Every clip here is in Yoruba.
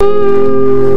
We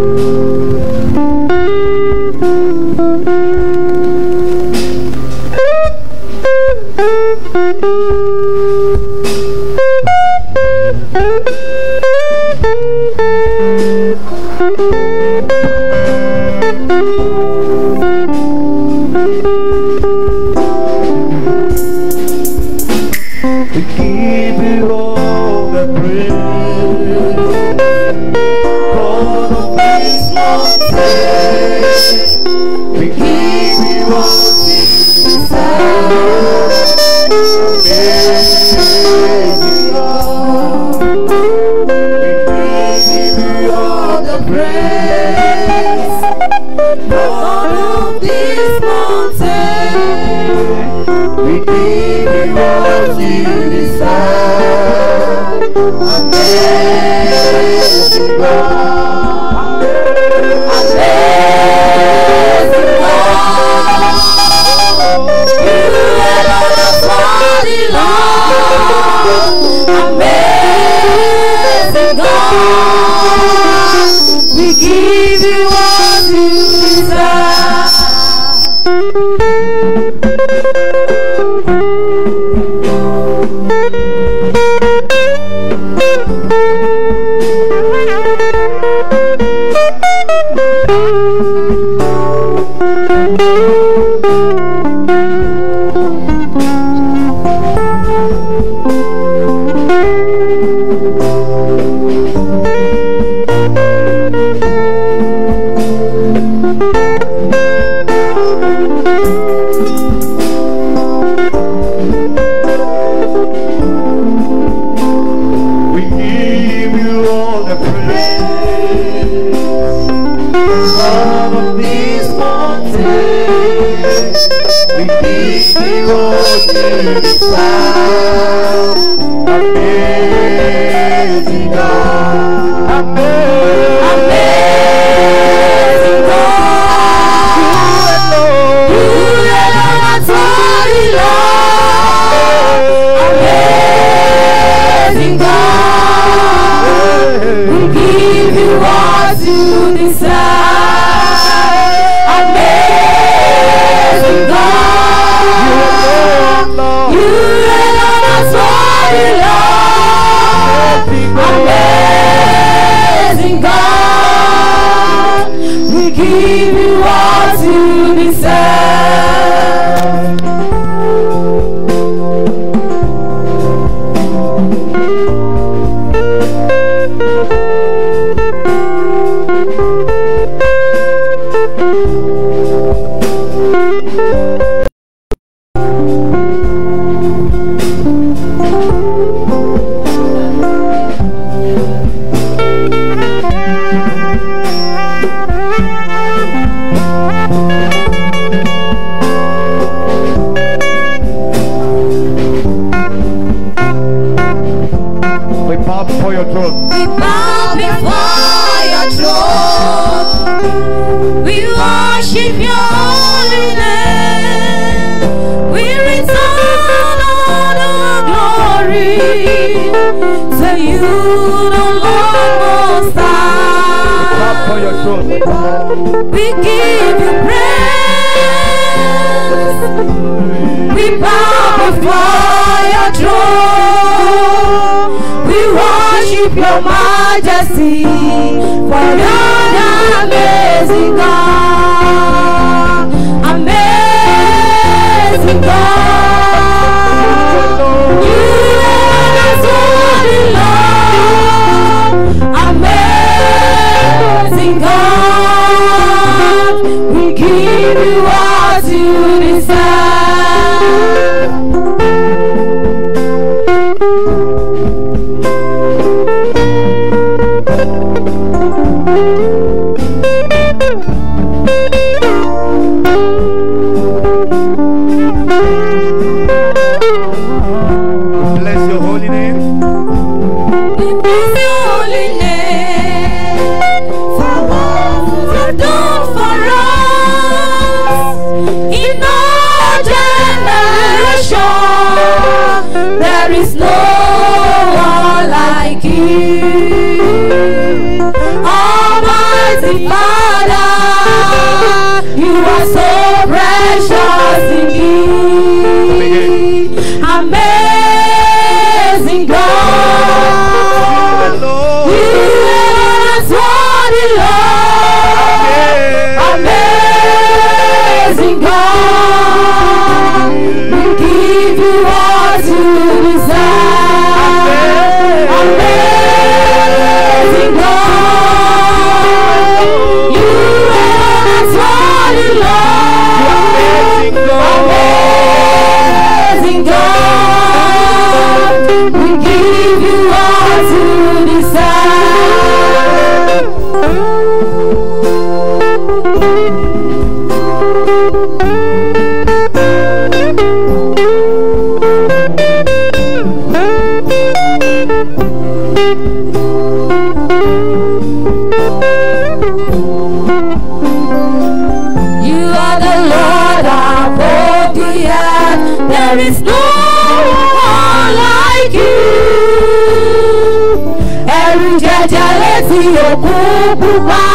Dubai.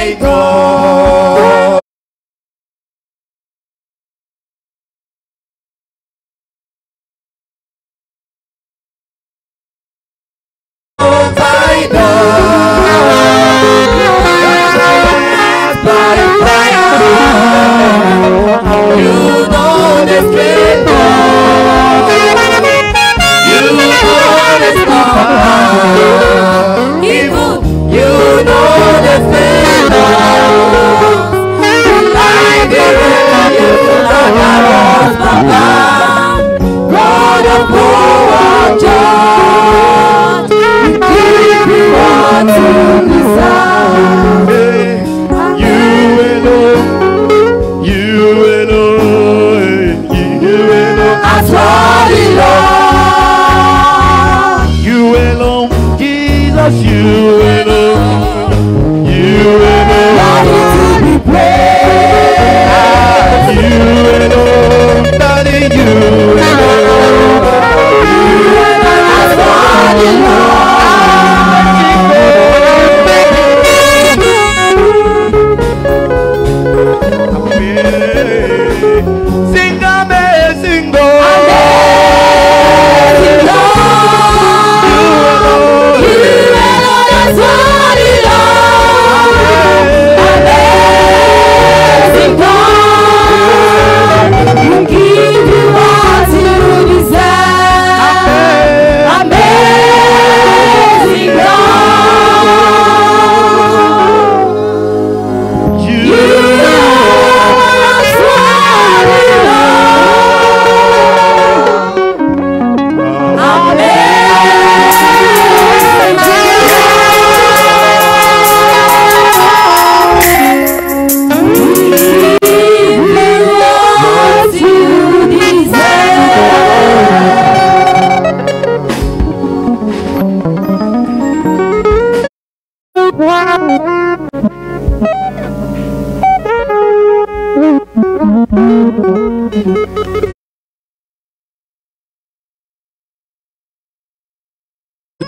Most high God.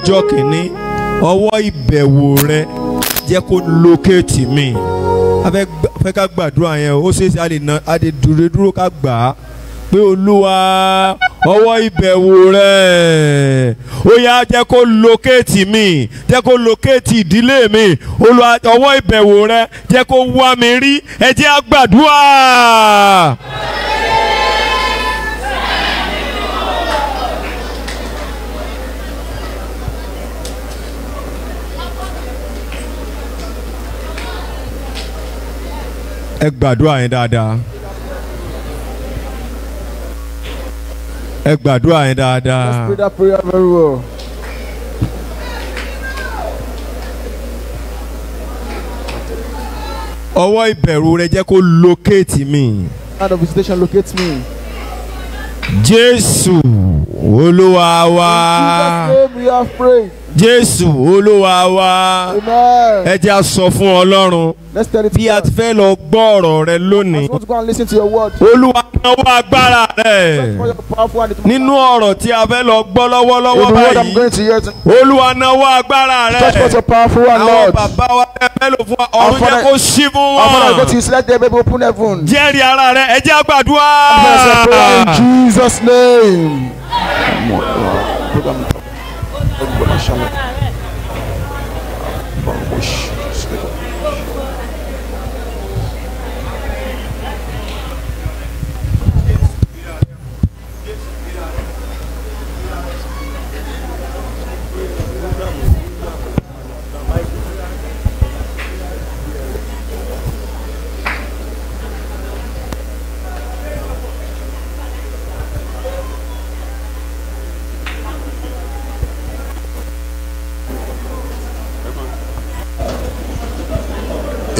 Ọjọ́ kìíní ọwọ́ ìbẹ̀wò rẹ jẹ́ kó lókèétì mi. A fẹ́ gbà- fẹ́ ká gbàdúrà yẹn ó ṣeé ṣe a lè dúró dúró ká gbà á pé olúwa ọwọ́ ìbẹ̀wò rẹ ó yá jẹ́ kó lókèétì mi jẹ́ kó lókèétì ìdílé mi. Olúwa ọwọ́ ìbẹ̀wò rẹ jẹ́ kó wá mi rí. Ẹ jẹ́ á. Ẹ gbàdúrà yẹn dáadáa ẹ gbàdúrà yẹn dáadáa Let's pray that prayer very well. ọwọ́ ìbẹ̀rù rẹ jẹ́ kó locate mi Hand of visitation locates me. jésù olúwa wa In Jesus' name we have prayed. Jésù olúwa wa. Amen. ẹ jẹ́ á sọ fún ọlọ́run Let's tell it bí a ti fẹ́ lọ gbọ́ ọ̀rọ̀ rẹ lónìí. Just want to go and listen to your word. olúwa náwó agbára rẹ. Nínú ọ̀rọ̀ tí a fẹ́ lọ gbọ́ lọ́wọ́lọ́wọ́ the word I'm báyìí. olúwa náwó agbára rẹ. Àwọn Lord. bàbá wa ẹ fẹ́ lò fún wa ọ̀run jẹ́ kó ṣí fún wọn. jẹ́rìí ara rẹ ẹ jẹ́ á gbàdúrà. In Jesus' name. 什么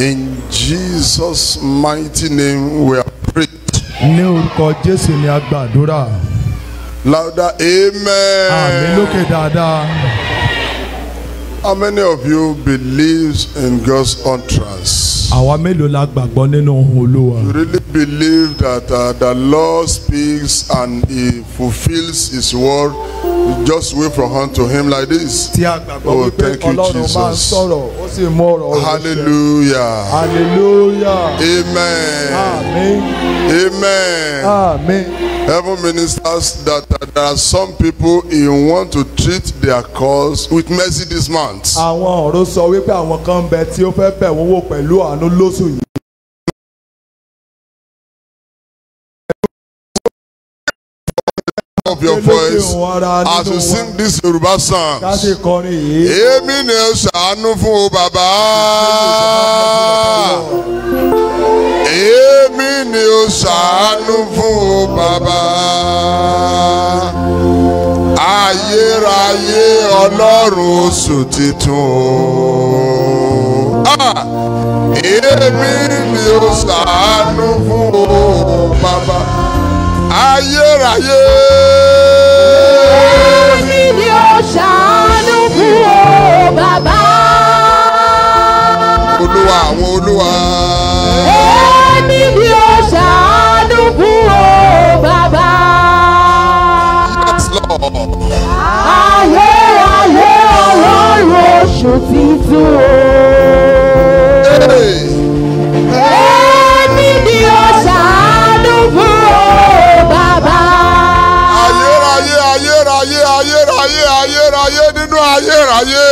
In Jesus' mighty name we are prayed. ní orúkọ jésù ni a gbàdúrà Louder, Amen. lókè dáadáa How many of you believes in God's utterance? àwa mélòó la gbàgbọ́ nínú olúwa. You really believe that uh, the Lord speaks and He fulfills His word. Just wait from unto Him like this. tí a gbàgbọ́ Oh, wípé ọlọ́run máa ń sọ̀rọ̀ ó sì mú ọ̀rọ̀ rẹ̀. Hallelujah. hallelujah Amen. amen Amen. amen. Heaven ministers that uh, there are some people He want to treat their cause with mercy this month. àwọn ọ̀rọ̀ sọ wípé àwọn kan ń bẹ tí ó fẹ́ bẹ̀ wọ́n wò pẹ̀lú àánú lóṣù yìí. of your voice as you sing these Yoruba yìí. Èmi ni ó ṣàánú fún o bàbá. Èmi ni ó ṣàánú fún o bàbá. Ayérayé ọlọ́run oṣù titun. Ah! Èmi ni ó ṣàánú fún o bàbá. Ayérayé. Èmi ni ó ṣàánú fún o bàbá. Olúwa àwọn olúwa. Ọlọ́run oṣù titun o. Èmi ni ó ṣàánú fún o bàbá. ayérayé ayérayé ayérayé ayérayé nínú ayérayé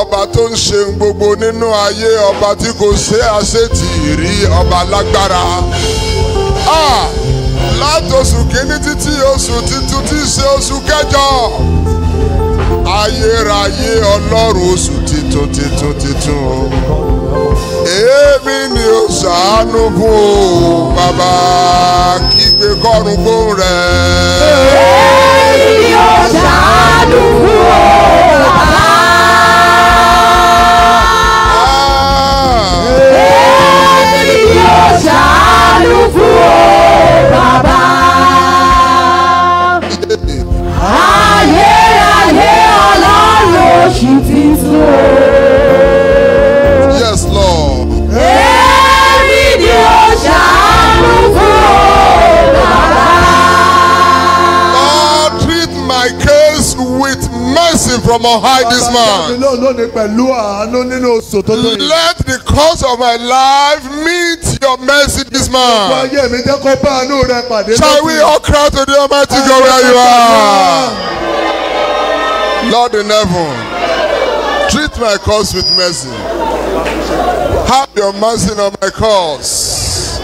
ọba tó ń ṣe gbogbo nínú ayé ọba tí kò ṣe àṣetì rí ọba lágbára Ah! látòṣù kínní títí oṣù títún tí í ṣe oṣù kẹjọ ayérayé ọlọ́run oṣù titun titun titun èmi ni ó ṣàánú fún o bàbá kígbe kọrùn gbóhùn rẹ. Èmi ni ó ṣàánú fún o from on high this yìí. Let the cause of my life meet your mercy this pàdé Shall we all cry to the Almighty God where you are? Lord in heaven, treat my cause with mercy. Have your mercy on my cause.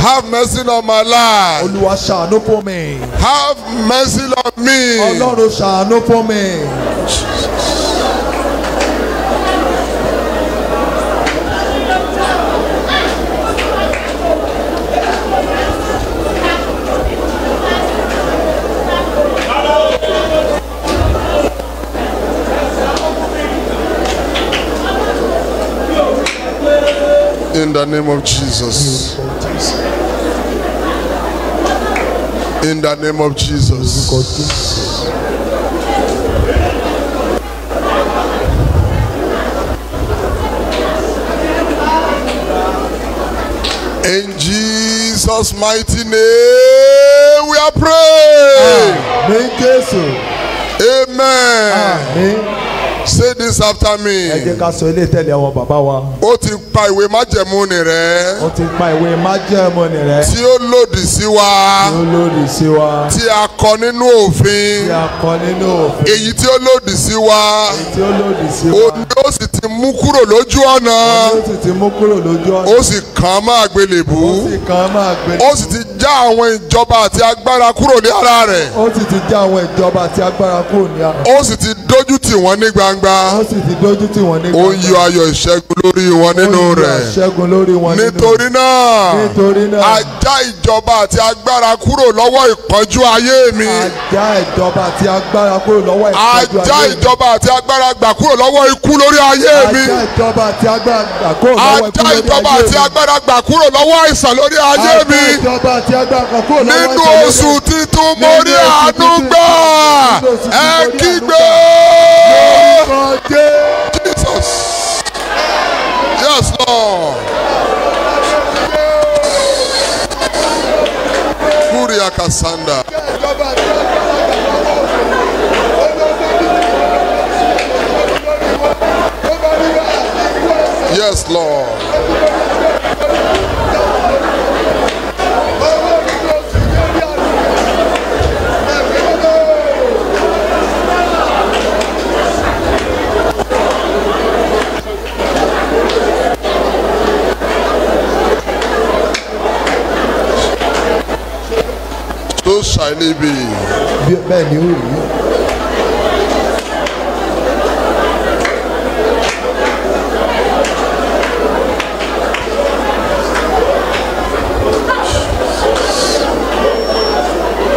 Have mercy on my life. Olúwa ṣàánú fún mi. Have mercy on me. Ọlọ́run ṣàánú fún mi. In the name of Jesus. In the name of Jesus. In Jesus' mighty name, we are praying. Amen. Àmín. Say this after Ẹ me. jẹ́ ká sọ ilé ìtẹ̀lé àwọn bàbá wa. Ó ti pa ìwé májẹ̀mú ni rẹ̀ Ó ti pa ìwé májẹ̀mú ni rẹ̀. tí ó lòdì sí wa Tí ó lòdì sí wa. tí a kọ nínú Tí òfin a kọ nínú òfin. èyí tí ó lòdì sí wa Tí ó lòdì sí wa. ní ó sì ti mú kúrò lójú ọ̀nà Ó sì ti mú kúrò lójú ọ̀nà. ó sì kàn án mọ́ àgbélébú Ó sì kàn án máa gbé. ó sì ti já àwọn ìjọba àti agbára kúrò ní ara rẹ̀ Ó sì ti já àwọn ìjọba àti agbára kúrò ní ara. ó sì ti dójú tì wọ́n ní gbangba Ó sì ti dójú tì wọ́n ní ó ń yọ ayọ̀ ìṣẹ́gun lórí wọn nínú rẹ̀ lórí nínú. Nítorí náà ajá ìjọba àti agbára kúrò lọ́wọ́ ìpọ́njú ayé mi. Ajá ìjọba àti agbára kúrò lọ́wọ́ ajá ayé mi. ìjọba àti agbára gbà kúrò lọ́wọ́ ikú lórí ayé mi. Ajá ìjọba àti agbára gbà kúrò lọ́wọ́ ikú ajá lórí ìjọba ayé àti mi. agbára gbà kúrò lọ́wọ́ àìsàn lórí ayé Ajá mi ìjọba àti agbára gbà kúrò lọ́wọ́ nínú ìtọ́jú ayé mi. oṣù títún mo Nínú rí àánú titun, gbà. nínú titun ẹ mo rí àánú kígbe kasanda. Yes, Lord. So shall it be. Bí- bẹ́ẹ̀ ni ó rí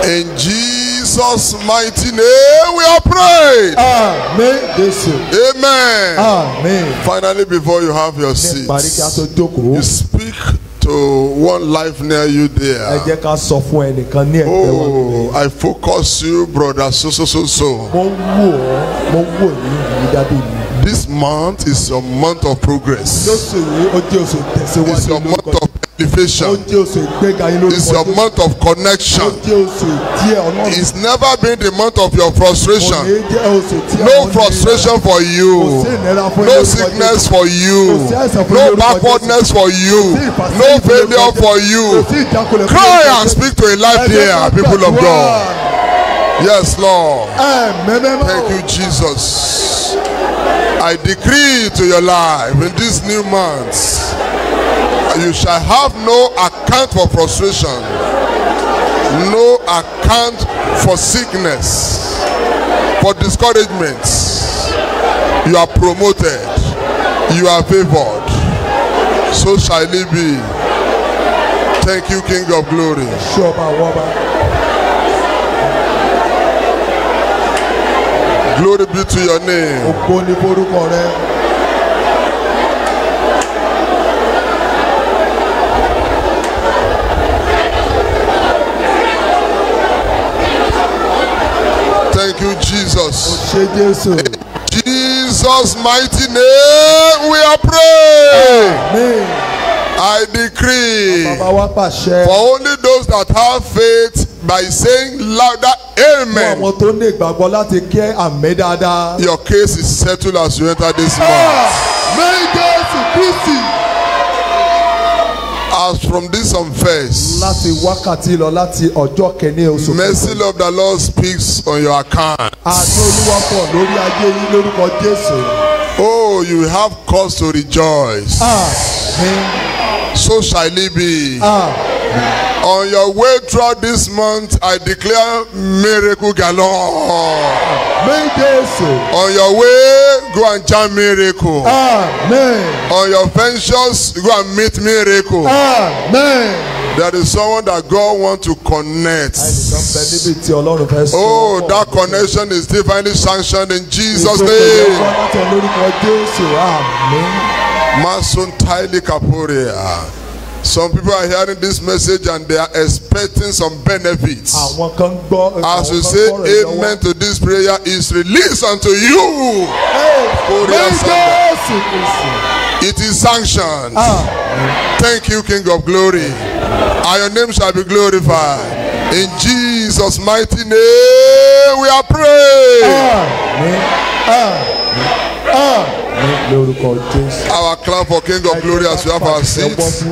In Jesus' mighty name we are prayed. jésù Amen. àmín Finally, before you have your jókòó you to one life near you ẹ there. jẹ́ ká sọ fún ẹnìkan ní ẹgbẹ́ wa Oh, I focus you, brother. So, so, so, so. mo ń wò ọ́ mo ń wò ní ìlú dábì mi This month is your month of progress. lóṣù yìí ó jẹ́ oṣù It's tẹ̀síwájú your month lórúkọ of elevation. jẹ́ oṣù ìgbéga yín It's lórúkọ your Jésù. month of ó connection. jẹ́ oṣù díẹ̀ ọlọ́run It's never been the month of your kò ní frustration. jẹ́ oṣù tí No àwọn frustration for you. Kò sí ìnira fún No ilé sickness Jésù. for you. Kò sí àìsàn fún No ilé orúkọ backwardness for you. Kò sí ìfàsẹ́yìn No fún ilé failure orúkọ for Jésù. you. Kò sí ìjákulẹ̀ fún Cry ilé orúkọ and Jésù. speak to a life Ẹ jẹ́ there, ká people of gbàdúrà. God. Yes, Lord. Ẹ̀mẹ́mẹ́mẹ́ Thank you, Jesus. I decree to your life in this new month, you shall have no account for frustration, no account for sickness, for discouragement. You are promoted, you are favored. So shall it be. Thank you, King of Glory. Glory be to your name. Jesus. jésù Jesus' mighty name we are praying. mi I decree for only those that have faith by saying louder fún amen. àwọn tó ní ìgbàgbọ́ láti kẹ́ àmì dáadáa. Your case is settled as you enter this month. mi jésù kristi. As from this unfirst, láti wákàtí lọ láti ọjọ́ kẹ́ni oṣù mercy of the Lord speaks on your account. àti olúwa pọ̀ lórí ayé yín lórúkọ jésù. Oh, you have cause to rejoice. àmín So shall it be. àmín. On your way throughout this month, I declare miracle galore. On your way, go and jam miracle. àmín On your ventures, go and meet miracle. àmín. There is someone that God wants to connect. Oh, that connection is divinely sanctioned in Jesus' name. láti lórúkọ jésù àmín. Masun Taili Kapuria. Some people are hearing this message and they are expecting some benefits. àwọn kan gbọ́. As you say amen to this prayer is released unto you. mi Korea Sanda. jésù kristi. It is sanctioned. Thank you, King of Glory. And your name shall be glorified. In Jesus' mighty name we are praying. àmín àmín àmín lórúkọ jésù. Our clap for King of Glory as we have our seats.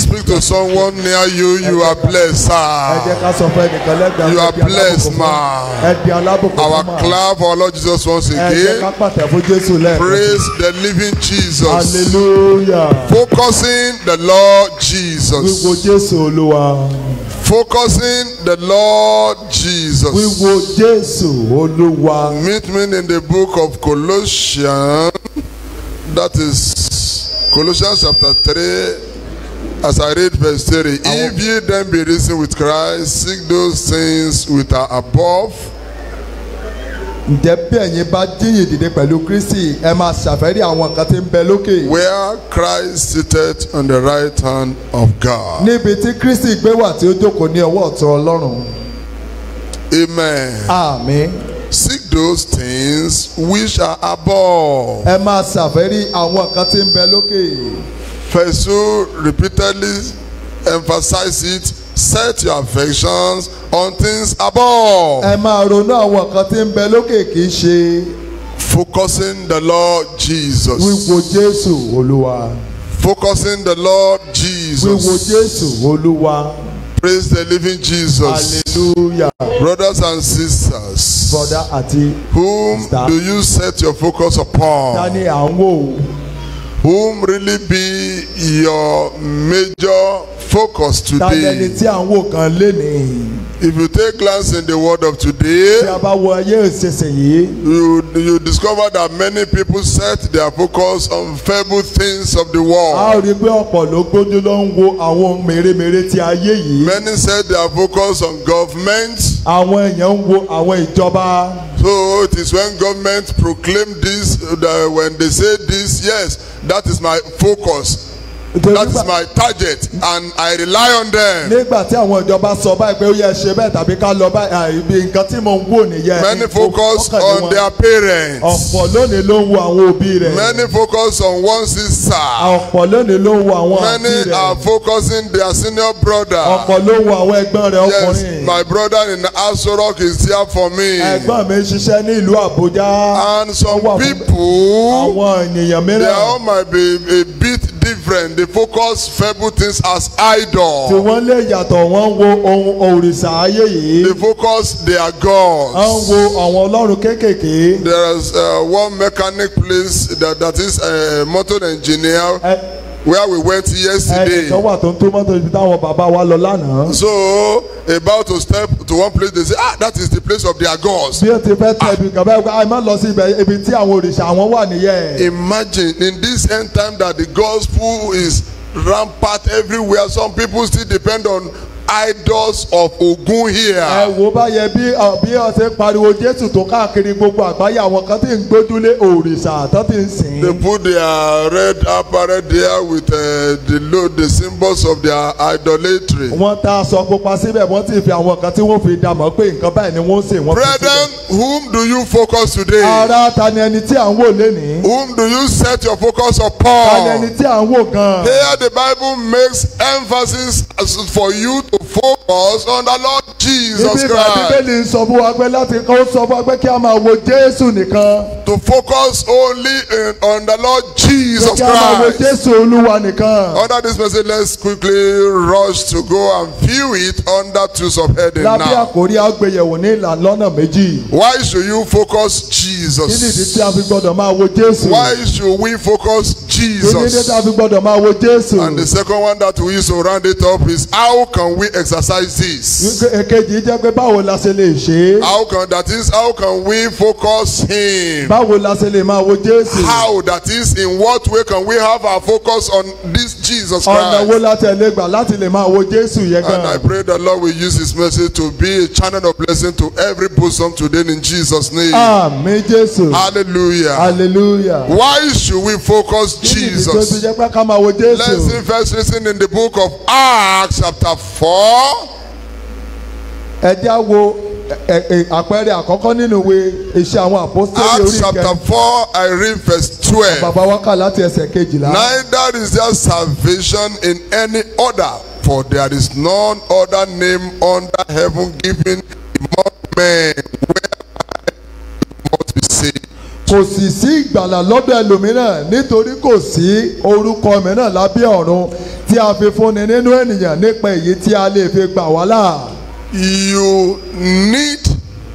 Speak to someone near you. You are blessed, ẹ jẹ́ sir. ká sọ fún ẹnìkan lẹ́gbẹ̀ẹ́ You are blessed, ẹ di alábùkún Our clap for Lord Jesus once ẹ jẹ́ again. ká pàtẹ fún Jésù lẹ́ẹ̀kan. Praise the living Jesus. hallelujah. Focusing the Lord wíwo Jesus. Jésù Olúwa. Focusing the Lord Jesus. wíwo Jésù Olúwa. Meet me in the book of Colossians. That is Colossians chapter 3. As I read verse 3. If ye then be risen with Christ, seek those things which are above, ǹjẹ́ bí ẹ̀yin bá jíyìn dìde pẹ̀lú Kristi ẹ máa ṣàfẹ́rí àwọn nǹkan tí ń bẹ lókè. where Christ seated on the right hand of God. níbi tí Kristi gbé wà tí ó jókòó ní ọwọ́ ọ̀tún Ọlọ́run. Amen. àmín. Seek those things which are above. ẹ máa ṣàfẹ́rí àwọn nǹkan tí ń bẹ lókè. 2 repeatedly emphasize it. set your affections on things above. ẹ máa ronú àwọn nǹkan tí ń bẹ lókè kì í ṣe Focusing the Lord Jesus. wíwo jésù olúwa Focusing the Lord wíwo Jesus. jésù olúwa Praise the living Jesus. hallelujah Brothers and sisters, brother àti whom Sister. do you set your focus upon? dání à ń wò ó Whom really be your major focus ẹni today? tí à ń wò kan lénìí If you take glance in the world of today, you, you discover that many people set their focus on feeble things of the world. Many set their focus on government. So it is when government proclaim this, that when they say this, yes, that is my focus. That is my target, and I rely on them. nígbà tí àwọn ìjọba sọ báyìí pé ó yẹ ṣe bẹ́ẹ̀ tàbí ká lọ báyìí ibi nǹkan tí mò ń wò nìyẹn Many focus on their parents. ọ̀pọ̀ lónìí ló ń wo àwọn òbí rẹ̀ Many focus on one sister. ọ̀pọ̀ lónìí ló ń wo àwọn Many rẹ̀ are focusing their senior brother. ọ̀pọ̀ ló ń wo àwọn ẹ̀gbọ́n rẹ̀ Yes, ọkùnrin my brother in Aso Rock is there for me. ẹ̀gbọ́n mi ń ṣiṣẹ́ ní ìlú Àbújá And some people, àwọn ènìyàn mìíràn own might be a bit different. They focus feeble things as tí idol. wọ́n lè yàtọ̀ wọ́n wo ohun òrìṣà ayé yìí They focus their wọ́n gods. wo àwọn ọlọ́run kéékèèké There is uh, one mechanic place that, that is a motor engineer Ẹ- where we went yesterday. ẹnìkan wà tó ń tó mọ́tò ibi táwọn bàbá wa lọ lánàá So about to step to one place, they say, ah, that is the place of their gods. bí ó ti fẹ́ tẹ̀ ibi kan bẹ́ẹ̀ má lọ sí ibẹ̀ ibi tí àwọn òrìṣà àwọn wà nìyẹn. Imagine in this end time that the gospel is rampant everywhere. Some people still depend on idols of Ogun ẹ here. wò báyẹn bí ọ- bí ọ̀sẹ̀ pariwo jésù tó káàkiri gbogbo àgbáyé àwọn kan tí ń gbójúlé òrìṣà tó ti ń sìn. They put their red apparel there with uh, the load, the symbols of their idolatry. wọ́n ta aṣọ pupa síbẹ̀ wọ́n sì fi àwọn kan tí wọ́n fi dàmọ́ pé nǹkan báyìí ni wọ́n ń sìn wọ́n fi Brethren, síbẹ̀. whom do you focus today? ara ta ni ẹni tí à ń wò lénìí. Whom do you set your focus ta ni ẹni upon? tí à ń wò gan. Here the Bible makes emphasis as for you to for focus on the Lord Jesus ibi ìgbà Christ. bíbélì ń sọ fún wa pé láti kọ́ sọ fún wa pé kí a máa wo jésù nìkan. To focus only in, on the Lord Jesus kí a máa wo Christ. jésù olúwa nìkan. Under this message, let's quickly rush to go and view it under two subheading lábẹ́ now. àkórí àgbéyẹ̀wò ní ìlànà lọ́nà méjì. Why should you focus kí nìdí Jesus? tí a fi gbọ́dọ̀ máa wo jésù. Why should we focus kí nìdí tí a Jesus? fi gbọ́dọ̀ máa wo jésù. And the second one that we use to round it up is how can we exercise this? èkejì jẹ́ pé báwo la ṣe lè ṣe é. How can that is how can we focus Him? báwo la ṣe lè máa wo jésù. How that is in what way can we have our focus on this Jesus ọ̀nà wo Christ? la tẹ̀lé gbà láti lè máa wo jésù yẹn And I pray the Lord will use His message to be a channel of blessing to every bosom today in Jesus' name. jésù. Hallelujah. hallelujah. Why should we focus kí nìdí tó ti Jesus? jẹ́ pé ká máa wo Let's jésù. see first listen in the book of Acts chapter 4. Ẹ já wo ẹ- ẹ- àpẹẹrẹ àkọ́kọ́ nínú ìwé iṣẹ́ àwọn àpọ́sítélì Acts orí chapter ìkẹyìn. 4, I read verse 12. bàbá wa kà láti ẹsẹ̀ kejìlá. Neither is there salvation in any other, for there is none other name under heaven given among men whereby we must be saved. kò sì sí ìgbàlà lọ́dọ̀ ẹlòmíràn nítorí kò sí orúkọ mìíràn lábẹ́ ọ̀run tí a fi fúnni nínú ènìyàn nípa èyí tí a lè fi gbà wá là. You need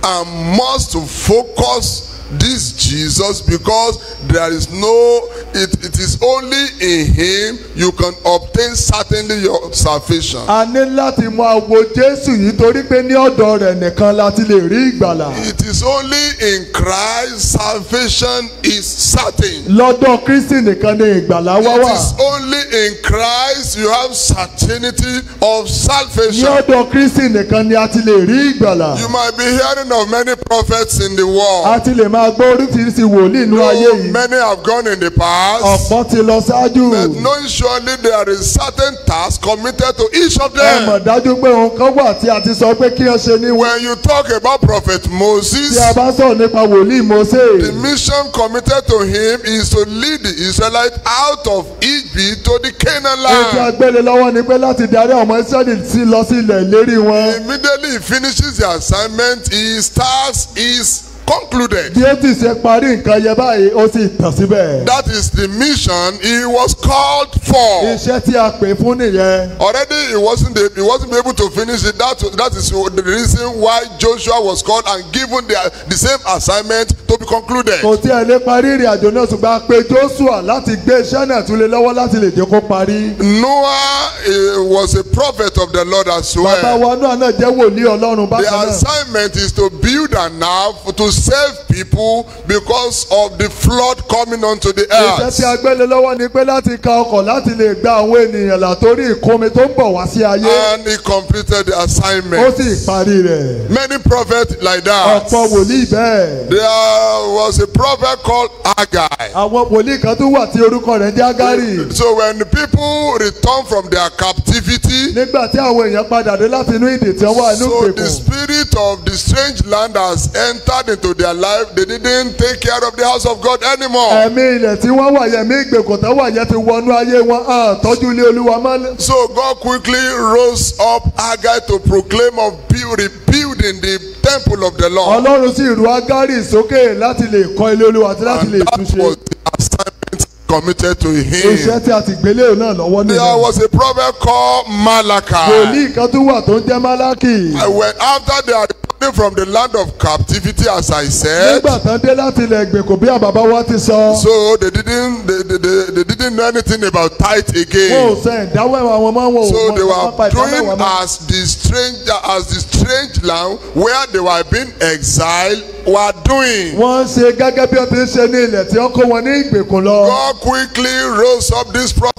and must focus this Jesus because there is no it, it is only in him you can obtain certainly your salvation. a ní láti máa wo jésù yìí torí pé ní ọ̀dọ̀ rẹ̀ nìkan la ti lè rí ìgbàlà. It is only in Christ salvation is certain. lọ́dọ̀ kristi nìkan ni ìgbàlà wá It wà. is only in Christ you have certainty of ní salvation. ọ̀dọ̀ kristi nìkan ni a ti lè rí ìgbàlà. You might be hearing of many prophets in the world. a ti lè máa máa gbọ́ oríṣiríṣi wòlíì inú ayé yìí many have gone in the past. ọ̀pọ̀ ti lọ ṣáájú But knowing surely there is certain task committed to each of ẹ mọ̀ them. dájú pé ohun kan wà tí a ti sọ pé kí wọ́n ṣe ní When you talk about Prophet Moses, tí a bá sọ̀rọ̀ nípa wòlíì Mósè the mission committed to him is to lead the Israelites out of Egypt to the Canaan land. gbélé lọ́wọ́ ni pé láti darí ọmọ Ísírẹ́lì sí lọ sí ilẹ̀ ìlérí wọn Immediately he finishes the assignment, his task is concluded. bí ó ti ṣe parí nǹkan yẹn báyìí ó sì tàn síbẹ̀ That is the mission he was called for. iṣẹ́ tí a pè fún nìyẹn Already he wasn't he wasn't able to finish it. That that is the reason why Joshua was called and given the the same assignment to be concluded. kò tí ẹ lè parí ìrìn àjò náà ṣùgbọ́n a pe Joshua láti gbé iṣẹ́ náà tún lé lọ́wọ́ láti lè jẹ́ kó parí Noah eh, was a prophet of the Lord as bàbá well. wa náà náà jẹ́ wòlíì Ọlọ́run The bákan náà assignment is to build an ark to save people because of the flood coming onto the iṣẹ́ tí a earth. gbélé lọ́wọ́ ni pé láti ka ọkọ̀ láti lè gba àwọn ènìyàn là torí ìkómi tó ń bọ̀ wá sí ayé And he completed the ó assignment. sì parí rẹ̀ Many prophets like that. ọ̀pọ̀ wòlíì bẹ́ẹ̀ There was a prophet called Haggai. àwọn wòlíì kan tún wà tí orúkọ rẹ̀ ń jẹ́ Ágárì So when the people return from their captivity, nígbà tí àwọn èèyàn padà dé láti inú ìdè tí wọ́n wà nínú so the ìgbèkùn spirit of the strange land has entered into their life. They didn't take care of the house of God anymore. ẹ̀mí ilẹ̀ tí wọ́n wà yẹn mí ìgbèkùn tó wà yẹn ti wọnú ayé wọn hàn tọ́jú ilé olúwa mọ́ So God quickly rose up Haggai to proclaim of build, rebuilding the temple of the Lord. ọlọ́run sì ru Ágárì sókè láti lè kọ́ ilé olúwa àti láti And lè that túnṣe was the assignment committed to iṣẹ́ him. tí a ti gbélé náà lọ́wọ́ There nìyẹn was a prophet called Malachi. wòlíì kan tún wà tó ń jẹ́ Málákì And When after they returning from the land of captivity, as I said, nígbà tán dé láti ilẹ̀ ìgbèkùn bí àbàbá wa ti sọ. So they didn't they, they, they, they didn't know anything about tithe wọn ò again. sẹ́ ìdáwọ́ àwọn máa ń wọ̀ So they wọ́n were doing as the stranger as the strange land where they were being exiled were doing. wọ́n ṣe gẹ́gẹ́ bí wọ́n ti ń ṣe ní ilẹ̀ tí wọ́n kó wọn ní ìgbèkùn lọ. God quickly rose up this prophet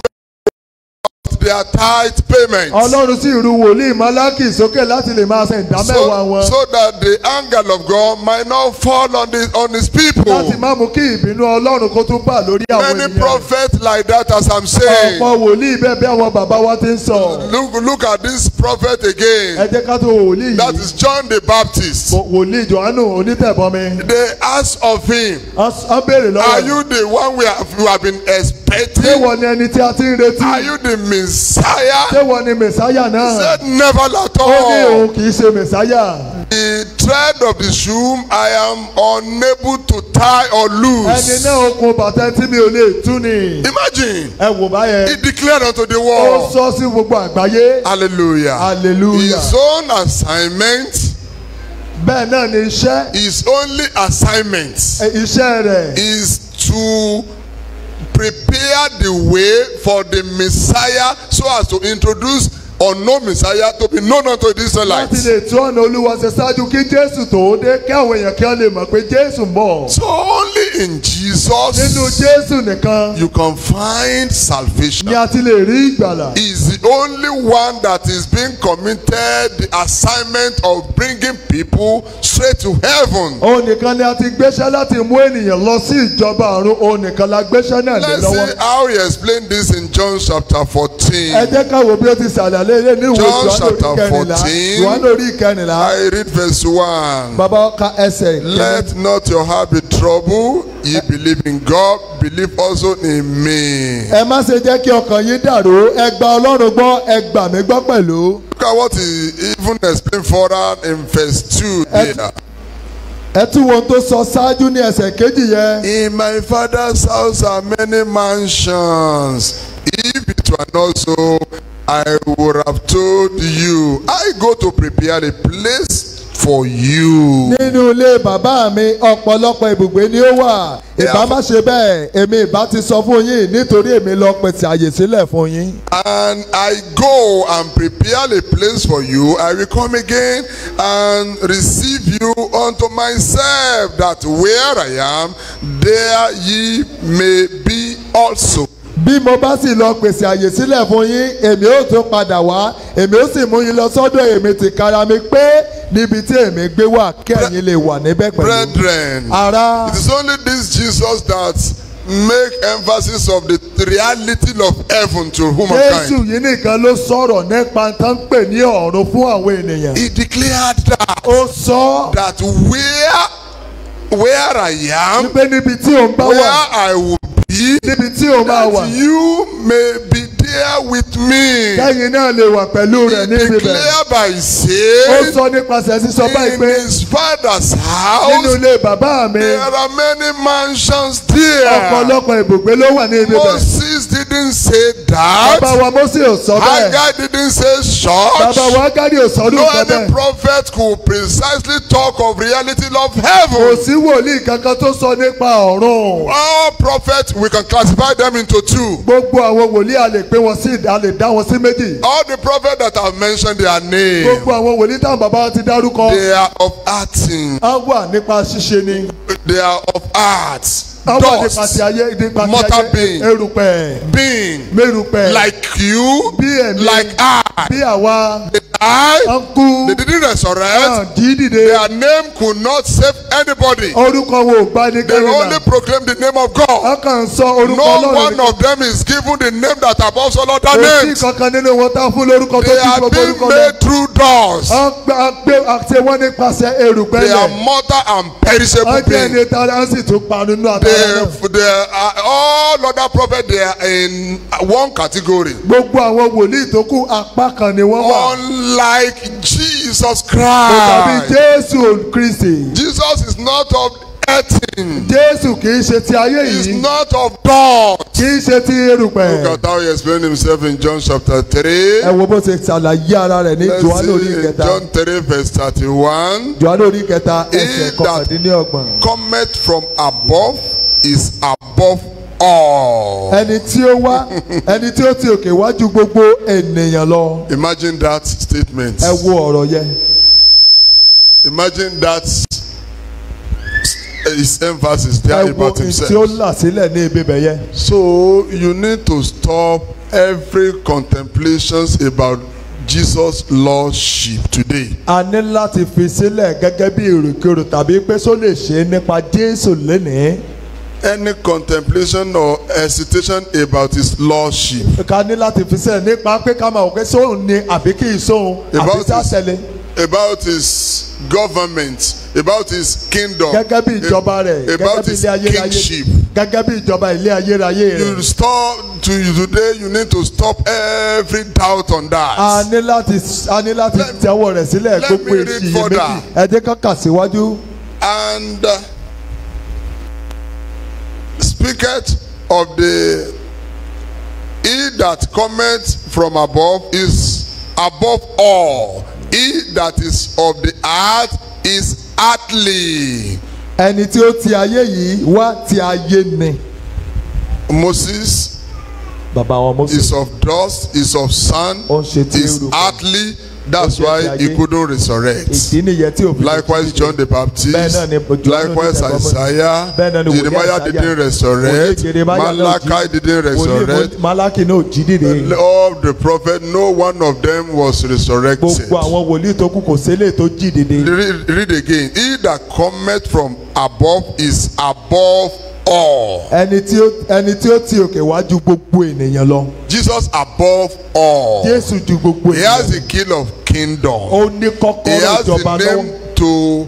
their tithe payment. ọlọ́run sì ru wòlíì Málákì sókè láti lè máa san ìdámẹ́wàá wọn so that the anger of God might not fall on the on his people. láti má mú kí ìbínú ọlọ́run kó tún bà lórí àwọn Many ènìyàn prophets like that as I'm saying. ọ̀pọ̀ wòlíì bẹ́ẹ̀ bí àwọn bàbá wa ti ń sọ Look, look at this prophet ẹ again. jẹ́ ká tó wòlíì That yìí is John the Baptist. Wò- wòlíì Jòhánù onítẹ̀bọmi They asked of him, wọ́n béèrè lọ́wọ́ Are you the one we have, you have been ṣé expecting? wọ́n ni ẹni tí a ti ń retí Are you the Messiah? ṣé wọ́n ni mẹ̀sáyà He náà said, Never at ó ní all. òun kì í ṣe mẹ̀sáyà The thread of the shoe I am unable to tie or ẹni loose. náà okùn bàtà tí mi ò lè tú ni Imagine. ẹ wò báyẹn He declared unto the ó world. sọ sí gbogbo àgbáyé Hallelujah. hallelujah His own assignment, bẹ́ẹ̀ náà ni iṣẹ́ his only assignment iṣẹ́ rẹ̀ is to prepare the way for the Messiah so as to introduce unknown Messiah to be known unto the láti Israelites. lè tú ọ̀nà olúwa ṣe ṣáájú kí jésù tó dé kí àwọn èèyàn kí wọ́n lè mọ̀ pé jésù ń bọ̀ So only in nínú Jesus jésù nìkan you can find salvation. ni a ti lè rí ìgbàlà He is the only one that is being committed the assignment of bringing people straight to heaven. òun nìkan ni a ti gbéṣẹ́ láti mú ènìyàn lọ sí ìjọba ọ̀run òun nìkan la gbéṣẹ́ náà lé Let's lọ́wọ́ see how he explained this in John chapter ẹ 14. jẹ́ ká wo bí ó ti ṣàlàyé ilé ní ìwé John chapter 14. Jòhánù orí kẹrìnlá I read verse 1. bàbá ka ẹsẹ̀. Let not your heart be troubled. Ye believe in God, believe also in me. ẹ má ṣe jẹ́ kí ọkàn yín dàrú ẹ gba ọlọ́run gbọ́ ẹ gbà mí gbọ́ pẹ̀lú. Look at what he even explained further in verse 2 Ẹ- there. ẹ tún wo tó sọ ṣáájú ní ẹsẹ̀ kejì yẹn. In my father's house are many mansions. If it were not so, I would have told you. I go to prepare a place for you. nínú ilé bàbá mi ọ̀pọ̀lọpọ̀ ibùgbé ni ó wà ìbá má ṣe bẹ́ẹ̀ èmi ìbá ti sọ fún yín nítorí èmi lọ pèsè àyè sílẹ̀ fún yín. And I go and prepare a place for you. I will come again and receive you unto myself, that where I am, there ye may be also. Bí mo bá sì lọ pèsè àyè sílẹ̀ fún yín èmi ó tún padà wá èmi ó sì mú yín lọ sọ́dọ̀ èmi tìkára mi pé níbi tí èmi gbé wà kẹ́yìn lè wà níbẹ̀ pẹ̀lú. Brethren, ará it is only this Jesus that make emphasis of the reality of heaven to jésù humankind. yìí nìkan ló sọ̀rọ̀ nípa ń pè ní ọ̀run fún àwọn ènìyàn. He declared that, ó sọ that where, where I am, wípé níbi tí òun bá where wà I will be, níbi tí òun máa wà that you may be there with me. kẹ́yìn náà lè wà pẹ̀lú He rẹ̀ níbi bẹ̀. declared by ó saying, sọ nípasẹ̀ sísọ báyìí in pé his father's nínú house, ilé bàbá mi there are many mansions there. ọ̀pọ̀lọpọ̀ ibùgbé ló wà ní ibi bẹ̀. Moses didn't say bàbá that. wa Mósè ò sọ bẹ́ẹ̀ Haggai didn't say bàbá church. wa Ágádì ò sọ ọdún No kan any bẹ́ẹ̀. prophet could precisely talk of reality of kò heaven. sí wòlíì kankan tó sọ nípa ọ̀run. All prophets, we can classify them into two. gbogbo àwọn wòlíì a lè pé wọn sí a lè dá wọn sí méjì. All the prophets that have mentioned their name, gbogbo àwọn wòlíì táwọn bàbá wa ti dárúkọ. they are of acting. á wà nípa ṣíṣe ni. They are of arts. Dust. mortal being. erùpẹ̀ Being. mérùpẹ̀ Like you. Like I. bí àwa Á kú They didn't resurrect. dìde Their name could not save anybody. orúkọ wo They only proclaim the name of God. á kàn sọ orúkọ No one of them is given the name that above all other kò sí names. kankan nínú wọn tá a fún lórúkọ tó They ti gbogbo orúkọ lọ. made through doors. á gbé á gbé àti wọn nípasẹ̀ erùpẹ̀ They are mortal and perishable jẹ́ beings. ẹni tá a sì tún pa nínú àtàrà They, náà. they are, all other prophets they are in one category. gbogbo àwọn wòlíì tó kù apá kan ni wọ́n wà. Unlike Jesus kò tàbí Christ. jésù kristi. Jesus is not of earthen. jésù kì í ṣe ti ayé He is yìí not of dust. kì í ṣe ti Look erùpẹ̀. at how he explained himself in John chapter 3. ẹ wo bó ṣe ṣàlàyé ara rẹ̀ ní johannu orí kẹta John 3 verse 31. johannu orí kẹta ẹsẹ̀ He that- kọkàndínlọ́gbọ̀n. Cometh from above is above all. ẹni tí ó wá ẹni tí ó ti òkè wá ju gbogbo ènìyàn lọ. Imagine that statement. ẹ wo ọ̀rọ̀ yẹn. Imagine that his emphasis ẹ there wo about ohun tí ó himself. là sílẹ̀ ní ibi bẹ̀ yẹn. So you need to stop every contemplations about Jesus' lordship today. a ní láti fi sílẹ̀ gẹ́gẹ́ bí èròkèrò tàbí pé só lè ṣe nípa jésù lénìí. Any contemplation or hesitation about his lordship, ká ní láti fi sílẹ̀ nípa pé ká máa wò pé sóhun ni àbí kì í sóhun àbí About tá a his- about his government, about his kingdom, gẹ́gẹ́ bí ìjọba rẹ̀ gẹ́gẹ́ about bí his ilé ayérayé kingship. gẹ́gẹ́ bí ìjọba ilé ayérayé You rẹ̀. stop to you today. You need to stop every doubt on a that. ní láti a ní láti tẹ́wọ́ rẹ̀ sílẹ̀ gbogbo èsì further. iyèméjì ẹ jẹ́ ká kà síwájú. And uh, speaketh of the he that cometh from above is above all. He that is of the earth is earthly. ẹni tí ó ti ayé yìí wá ti ayé ni. Moses bàbá wọn is mọ́sí of dust, is of sun, ó ń ṣe tí is earthly. That's why he couldn't resurrect. Likewise, John the Baptist. Likewise. Isaiah. Jeremiah didn't resurrect. Malachi didn't resurrect. All the prophets, no one of them was resurrected. Read, read again. He that cometh from above is above all. ẹni tí ó ẹni tí ó ti òkè wá ju gbogbo ènìyàn lọ. Jesus above all. jésù ju gbogbo He has ènìyàn the key of kingdom. ó ní He kọ́kọ́rọ́ has the ìjọba lọ́wọ́. name to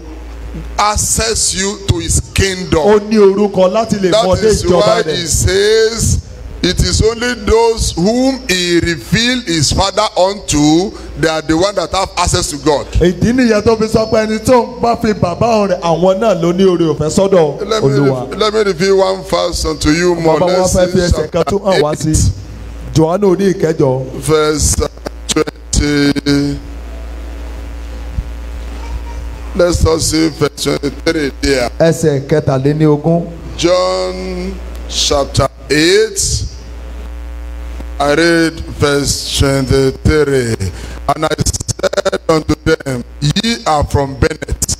access you to his ó kingdom. ní orúkọ láti lè mọ That dé is ìjọba why rẹ̀. he says it is only those whom he revealed his father unto they are the one that have access to God. ìdí nìyẹn tó fi sọ pé ẹni tó ń bá fi bàbá rẹ̀ àwọn náà ló ní oore ọ̀fẹ́ sọ́dọ̀ olúwa. let me reveal one verse unto you more. bàbá wọn Let's fẹ́ fi ẹsẹ̀ kan tó hàn wá sí johannu orí ìkẹjọ 8, verse 20. Let's just see verse 23 there. ẹsẹ̀ kẹtàléníogún John chapter 8. I read verse 23. And I said unto them, Ye are from Bennett,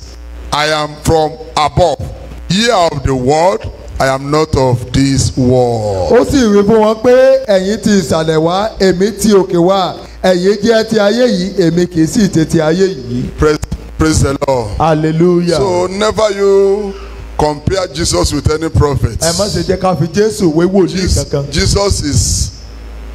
I am from above. Ye are of the world, I am not of this world. ó sì wí fún wọn pé ẹ̀yin ti ìsàlẹ̀ wá èmi ti òkè wá ẹ̀yin jẹ́ ti ayé yìí èmi kì í sì ti ayé yìí. Praise, Praise the Lord. hallelujah. So never you compare Jesus with any prophet. ẹ má ṣe jẹ́ ká fi jésù wé wòlíì Jesus, kankan Jesus is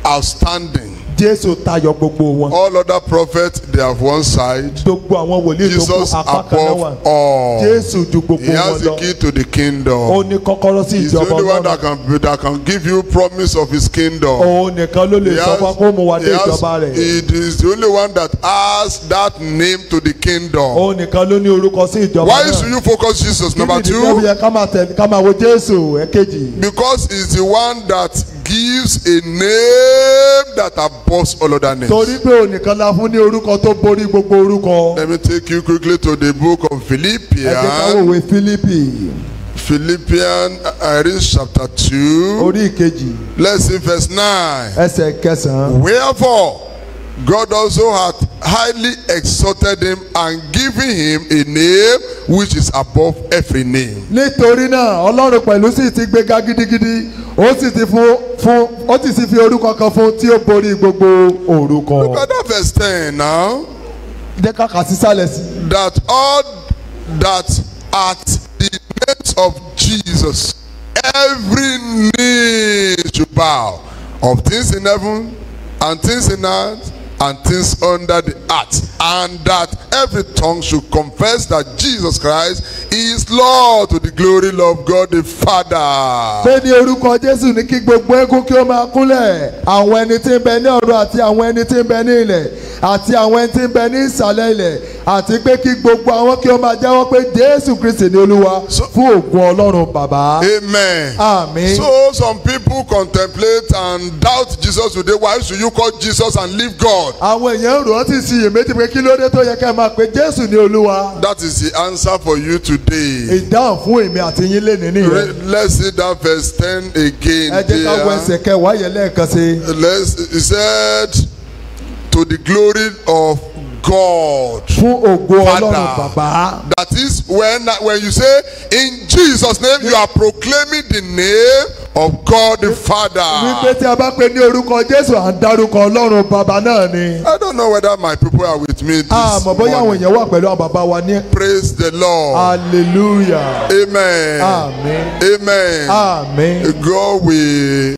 outstanding. Jésù tayọ gbogbo wọn All other prophets they have one side. gbogbo àwọn wòlíì tó kú Jesus apá kan náà wà above all. jésù ju gbogbo He has wọn the lọ key to the ó kingdom. ní kọ́kọ́rọ́ sí He's the ìjọba only one that can that can give you promise of his kingdom. òun nìkan ló lè He sọ fún kó mu wá he dé ìjọba rẹ̀ he is the only one that has that name to the kingdom. òun nìkan ló ní orúkọ sí ìjọba Why náà should you focus Jesus? kí Number two, fi yẹ ká máa tẹ̀lé ká máa wo jésù ẹ̀kejì because he's the one that gives a name that above all other names. torí pé òun nìkan la fún ní orúkọ tó borí gbogbo orúkọ Let me take you quickly to the book of ẹ jẹ́ ká Philippians. wòwe fílípì Philippians, I read chapter 2. orí ìkejì Let's see verse 9. ẹsẹ̀ kẹsàn-án Wherefore, God also hath highly exalted him and given him a name which is above every name. nítorí náà ọlọ́run pẹ̀lú sì ti gbéga gidigidi ó sì ti fún fún ó sì ti fi orúkọ kan fún tí ó borí gbogbo orúkọ. Look at that verse 10 now. jẹ́ ká kà sísàlẹ̀ sí. That all that at the names of Jesus, every knee should bow of things in heaven and things in earth and things under the earth, and that every tongue should confess that Jesus Christ is Lord to the glory of God the Father. ní orúkọ jésù ní kí gbogbo eégún kí ó máa kúnlẹ̀ àwọn ẹni tí ń bẹ ní ọ̀run àti àwọn ẹni tí ń bẹ ní ilẹ̀ àti àwọn ẹni tí ń bẹ ní ìsàlẹ̀ ilẹ̀ àti pé kí gbogbo àwọn kí ó máa jẹ́wọ́ pé jésù kristi ní olúwa fún ògùn ọlọ́run bàbá. Amen. àmín. So some people contemplate and doubt Jesus today. Why should you call Jesus and leave God? Àwọn èèyàn rò ó sì ṣiyèméjì pé kí ló dé tó yẹ ká máa pe jésù ní olúwa. That is the answer for you today. ìdáhùn fún èmi àti yín lè ní nìyẹn. Let's see that verse 10 again. ẹ jẹ́ ká wọ ẹsẹ̀ kẹwàá yẹn lẹ́ẹ̀kan sí. Let's, he said, to the glory of God. fún ògo ọlọ́run bàbá. That is when, when you say, in Jesus' name, you are proclaiming the name of God the wípé Father. tí a bá pe ní orúkọ jésù à ń dárúkọ ọlọ́run bàbá náà ni. I don't know whether my people are with me this àmọ́ bóyá àwọn morning. èèyàn wà pẹ̀lú àwọn bàbá wa ní. Praise the Lord. hallelujah. Amen. àmín. Amen. àmín. God will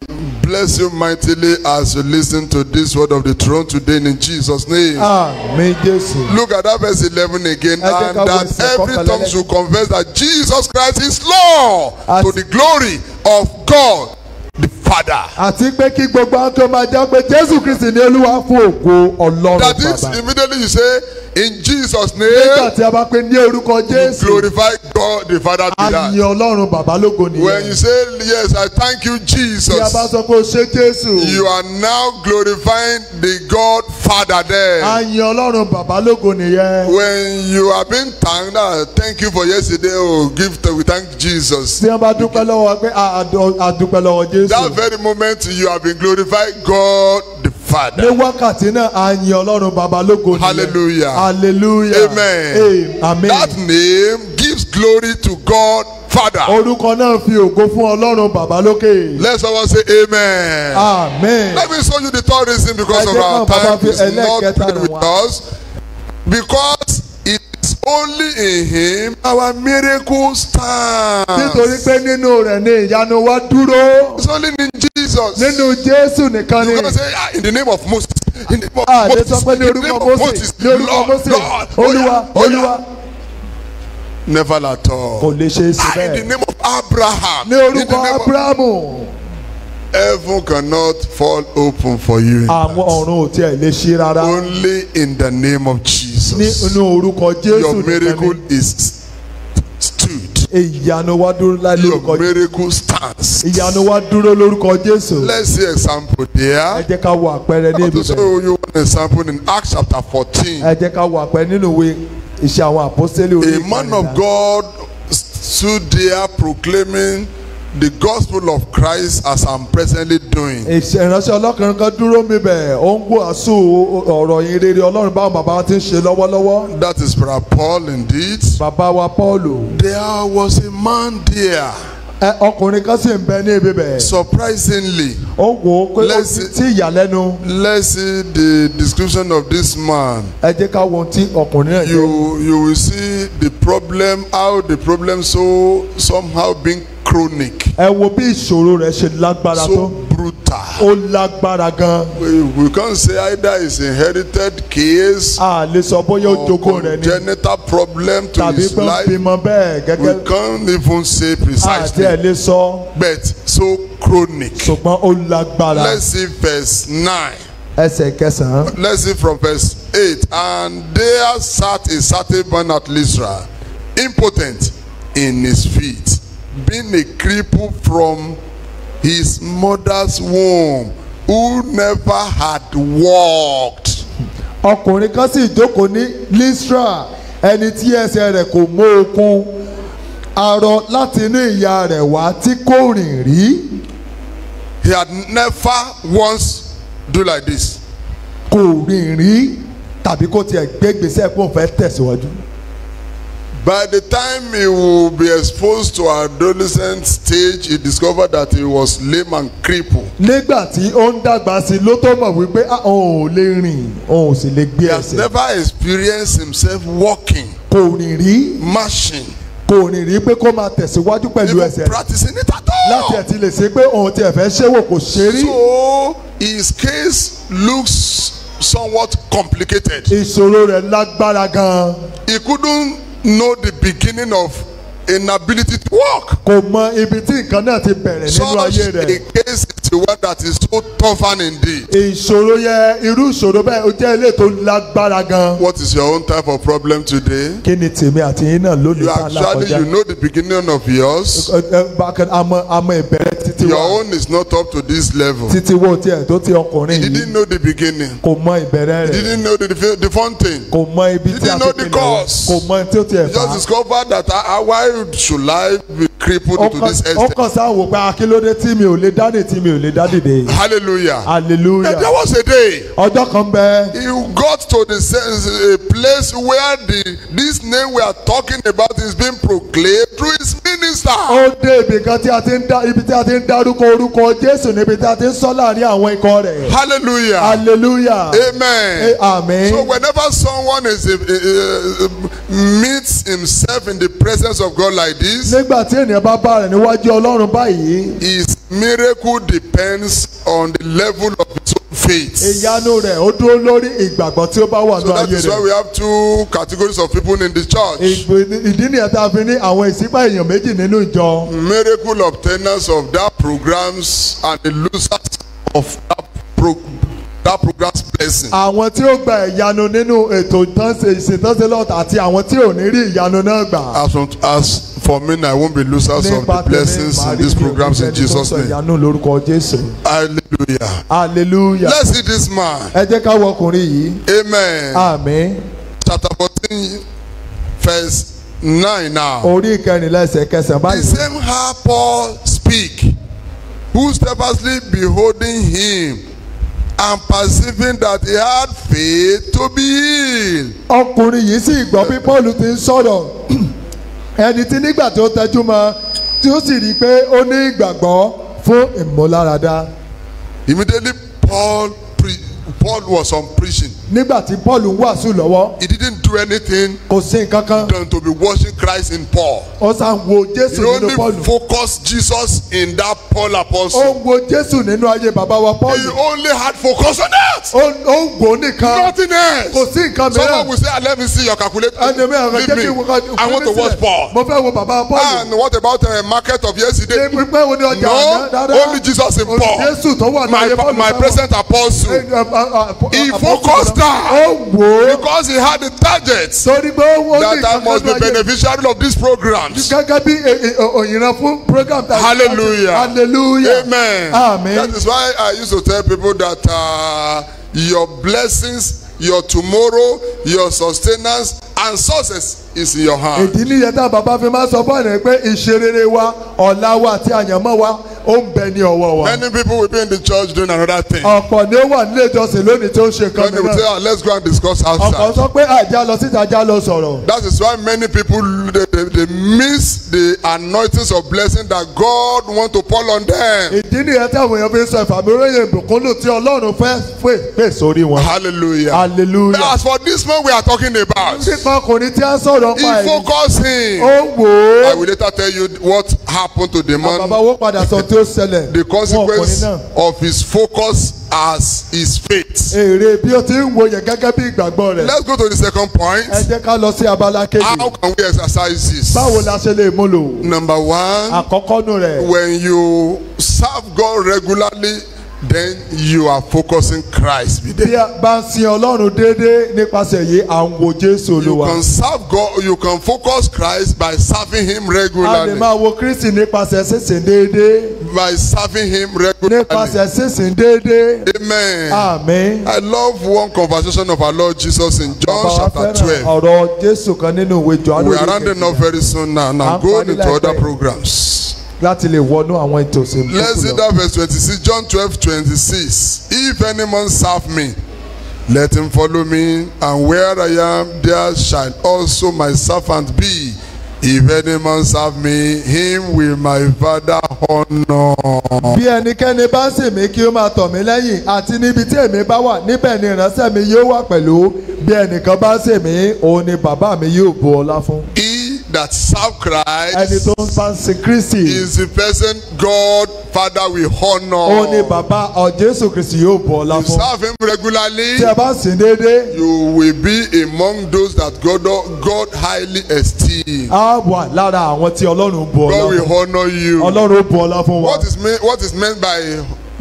bless you mightily as you listen to this word of the throne today in Jesus' name. jésù. Look at that verse 11 again. And that every tongue should confess that Jesus Christ is Lord to the glory of God the Father. àti pé kí gbogbo àwọn tó máa jẹ́ pé jésù kristi ní olúwa fún ògo ọlọ́run That is, bàbá. immediately you say, in Jesus' nígbà name, tí a bá pe ní orúkọ jésù glorify God the Father. to that. yin ọlọ́run bàbá lógo When you nìyẹn. say, yes, I thank you, tí a bá Jesus, sọ pé o ṣe jésù. you are now glorifying the God Father there. a yin ọlọ́run bàbá lógo nìyẹn. when you are being thanked ah thank you for yesterday oh give we thank jesus tí wọ́n bá dúpẹ́ lọ́wọ́ pé a a dúpẹ́ lọ́wọ́ that jésù. very moment you have been glorified god the ní father wákàtí náà a yin ọlọ́run bàbá lógo nìyẹn. Hallelujah. hallelujah. Amen. amen. that name glory to god father orúkọ náà fi ògo fún ọlọ́run bàbá lókè. let someone say amen amen. let me show you the third reason because of our time is not rẹ̀ with us because it is only in him our miracle stand nítorí pé nínú rẹ̀ ni ìyanu wa dúró. it's only in jesus. nínú jésù nìkan ni. You gonna say ah, in the name of Moses. In the name of a lè Moses. in the name of mose ní orúkọ Lord, Lord, olúwa oh yeah, oh olúwa. Never at all. kò lè ṣe é sí in the name of Abraham. ní orúkọ abrahamu Heaven cannot fall open for you. àwọn ọ̀run ò tiẹ̀ lè ṣí rárá. Only in the name of ní Jesus. inú orúkọ jésù Your nìkan miracle ni is stood. ìyanu wa dúró Your lórúkọ jésù. miracle stands. ìyanu wa dúró lórúkọ jésù. Let's see example ẹ there. jẹ́ ká wo àpẹẹrẹ ní I want to show you one example in Acts chapter 14. ẹ jẹ́ ká wo àpẹẹrẹ nínú ìwé iṣẹ́ àwọn àpọ́sítélì orí A man of ìkànnì God stood there proclaiming the gospel of Christ as I'm presently doing. ìránṣẹ́ ọlọ́kùnrin kan dúró mi bẹ̀ ó ń wàásù ọ̀rọ̀ yìí rere ọlọ́run báwọn bàbá wa ti ń ṣe lọ́wọ́lọ́wọ́. That is Brother Paul indeed. bàbá wa pọ́ọ̀lù. There was a man there ẹ ọkùnrin kan sì ń bẹ ní ibi bẹ̀. Surprisingly, ó wò ó pé ó ti tí ìyàlẹ́nu let's see the description of this man. ẹ jẹ́ ká wo ohun tí ọkùnrin náà jẹ́. You you will see the problem, how the problem so somehow being chronic, ẹ wo bí ìṣòro rẹ̀ ṣe lágbára so tó brutal. ó lágbára gan. We, we can't say either it's inherited case a lè sọ bóyá ó or jogún rẹ̀ ni congenital problem to tàbí his pé ó life. bímọ bẹ́ẹ̀ We gẹ́gẹ́ can't even say àti ẹ̀ precisely, lè sọ but so chronic. ṣùgbọ́n ó lágbára. Let's see verse 9. ẹsẹ̀ kẹsàn-án. Let's see from verse 8. And there sat a certain man at Lystra, impotent in his feet, being a cripple from his mother's womb, who never had walked. ọkùnrin kan sì jókòó ní Lystra ẹni tí ẹsẹ̀ rẹ̀ kò mọ okun arọ láti inú ìyá rẹ̀ wá tí kò rìn rí He had never once do like this. kò rìn rí tàbí kó tiẹ̀ gbé gbèsè kó fẹ́ tẹ̀síwájú. By the time he will be exposed to adolescent stage, he discovered that he was lame and crippled. nígbà tí ó ń dàgbà sí i ló tó mọ̀ wípé "Ah, òun ò lè rìn òun ò sì lè gbé He has ẹsẹ̀ never experienced himself walking, kò rìn rí marching, kò rìn rí pé kó máa tẹ̀síwájú pẹ̀lú even ẹsẹ̀ practicing it at láti all. ẹ̀ ti lè ṣe pé òun tiẹ̀ fẹ́ ṣéwò kò ṣe rí So his case looks somewhat complicated. ìṣòro rẹ̀ lágbára gan-an He couldn't know the beginning of inability to walk. kò mọ ibi tí nǹkan náà ti bẹ̀rẹ̀ nínú Such ayé a rẹ̀. case is the one that is so tough indeed. ìṣòro yẹ irú ìṣòro bẹ́ẹ̀ ó jẹ́ ilé tó lágbára gan. What is your own type of problem today? kí ni tèmi àti yín náà lónìí You tá a là actually kọjá. you know the beginning of yours. Ẹ- ẹ, bákan àmọ́ àmọ́ ìbẹ̀rẹ̀ títí Your wa own is not up to this level. títí wo tiẹ̀ tó ti ọkùnrin He yìí didn't know the beginning. kò mọ ìbẹ̀rẹ̀ He rẹ̀ didn't know the, the, thing. kò mọ ibi He tí a didn't ti know the pinnu cause. kò mọ tí ó tiẹ̀ He fà just á. discovered that uh, why should I be crippled to this extent? ọkàn sáà wò pé akílódé tí mi ò lè dádì tí mi ò lè dádì dé. Hallelujah. Hallelujah there was a day ọjọ́ kan bẹ́ẹ̀. he got to the sense, a place where the this name we are talking about is being proclaimed through his minister. ó dé ibì kan tí a ti ń dá ibi tí a ti ń dárúkọ orúkọ jésù níbi tí a ti ń sọ láàárín àwọn ikọ̀ rẹ̀. Hallelujah. hallelujah. Amen. Eh, amen. So whenever someone is uh, uh, uh, meets himself in the presence of God like this, nígbà tí ènìyàn bá bá rẹ̀ níwájú ọlọ́run báyìí his miracle depends on the level of his own faith. ìyanu rẹ̀ ó dúró lórí ìgbàgbọ́ tí ó bá wà So ní that ayé is why rẹ̀. we have two categories of people in the church. Ìdí nìyẹn tá a fi ní àwọn ìsípà èèyàn méjì nínú ìjọ. Miracle obtainers of that programs and the losers of that, that program's blessing. àwọn tí ó gba ìyanu nínú ètò ìṣètànṣe lọ́tà àti àwọn tí ò ní rí ìyanu náà gbà. As, as for me, I won't be losers of the blessings in these programs in Jesus' name. ìyanu lórúkọ jésù. Hallelujah. hallelujah. Let's see this man. ẹ jẹ́ ká wọ ọkùnrin yìí. Amen. àmín. Chapter 14, verse 9 now. orí ìkẹrìnlá ẹsẹ̀ kẹsàn-án The báyìí. same how Paul speak, who steadfastly beholding him and perceiving that he had faith to be healed. ọkùnrin yìí sì gbọ́ bí paul ti ń sọ̀rọ̀ ẹni tí nígbà tó tẹjú mọ́ tí ó sì rí i pé ó ní ìgbàgbọ́ fún ìmúláradá Immediately, Paul pre- Paul was on preaching. Nígbà tí paul ń wàásù lọ́wọ́ He didn't do anything kò sí nǹkan kan than to be watching Christ in Paul. ó ń wo He jésù nínú paul only focused Jesus in that Paul ó apostle. ń wo jésù nínú ayé bàbá wa paul He only had focus on that. ó ó ń wò ó nìkan Nothing else. kò sí nǹkan Someone mìíràn will say, "Ah, let me see your calculator. ẹni mi àwọn jẹ́ kí n wo I want to watch Paul. mo fẹ́ wo bàbá paul And what about the market of yesterday? ṣé pípẹ́ wo ni ọjà No, àná dáadáa only Jesus in Ó- Paul. jésù tó wà ní ayé paul my present apostle. He focused down. ó wò ó Because he had the target torí pé ó ní that I must be beneficiary of these programs. gẹ́gẹ́ bí e- e- o- òyìnbó fún program tàbí Hallelujah. hallelujah Amen. Amen. That is why I used to tell people that uh, your blessings, your tomorrow, your sustenance, and success is in your hand. ìdí nìyẹn tá bàbá fi máa sọ fún ẹ̀rẹ́ pé ìṣerere wa ọ̀la wa àti àyànmọ́ wa ó ń bẹ ní ọwọ́ wa Many people will be in the church doing another thing. ọ̀pọ̀ ni ó wà nílé ìjọsìn lónìí tó ń ṣe nǹkan When they will say, mìíràn "Ah, let's go and discuss ọ̀pọ̀ outside. sọ pé àjà lọ síta já lọ sọ̀rọ̀ That is why many people they they, they miss the anointings of blessing that God want to pour on them. ìdí nìyẹn tí àwọn èèyàn fi ń sọ ìfàmìlóye ìbùkún lò tí ọlọ́run fẹ́ fẹ́ sórí wọn. Hallelujah. hallelujah. As for this man we are talking about, nípa ọkùnrin tí a ń sọ̀rọ̀ he pa ẹ̀ focused him. ó wò I ó will later tell you what happened to the man, wo padà sọ tí ó ṣẹlẹ̀ the consequence of his focus as his faith. èrè bí ó ti ń wo yẹn gẹ́gẹ́ bí ìgbàgbọ́ rẹ̀. Let's go to the second point. ẹ jẹ́ ká lọ sí abala kejì. How can we exercise this? báwo la ṣe lè mú lò. Number one, àkọ́kọ́ nù rẹ̀. when you serve God regularly, then you are focusing Christ. Be bí there. a bá ń sin ọlọ́run déédéé nípasẹ̀ yìí à ń wo jésù You olúwa. can serve God, you can focus Christ by serving Him a lè regularly. máa wo kristi nípasẹ̀ sísìn déédéé. By serving Him regularly. nípasẹ̀ sísìn déédéé. Amen. àmín. I love one conversation of our Lord Jesus in John bàbá wa chapter fẹ́ràn 12. ọ̀rọ̀ jésù kan nínú ìwé jọ̀ọ́nù We are rounding up very soon now I'm going into other programs. Láti lè wọnú àwọn ìsìn Let's see that verse 26. John 12, 26. If any man serve me, let him follow me, and where I am, there shall also my servant be. If any man serve me, him will my father honor. bí ẹnikẹ́ni bá ń sìn mí kí ó máa tọ̀ mí lẹ́yìn àti níbi tí èmi bá wà níbẹ̀ ni ìránṣẹ́ mi yóò wà pẹ̀lú bí ẹnìkan bá ń sìn mí òun ni bàbá mi yóò bu ọlá fún. He that serve ẹni Christ tó ń sin kristi is the person God Father will honor. òun ni bàbá ọ jésù kristi yóò ọlá You fún. serve him regularly. tí ẹ bá sìn déédéé you will be among those that God, God highly esteem. á wà lára àwọn tí ọlọ́run bu God ọlá will fún. honor you. ọlọ́run bu ọlá fún wa. What is mean, what is meant by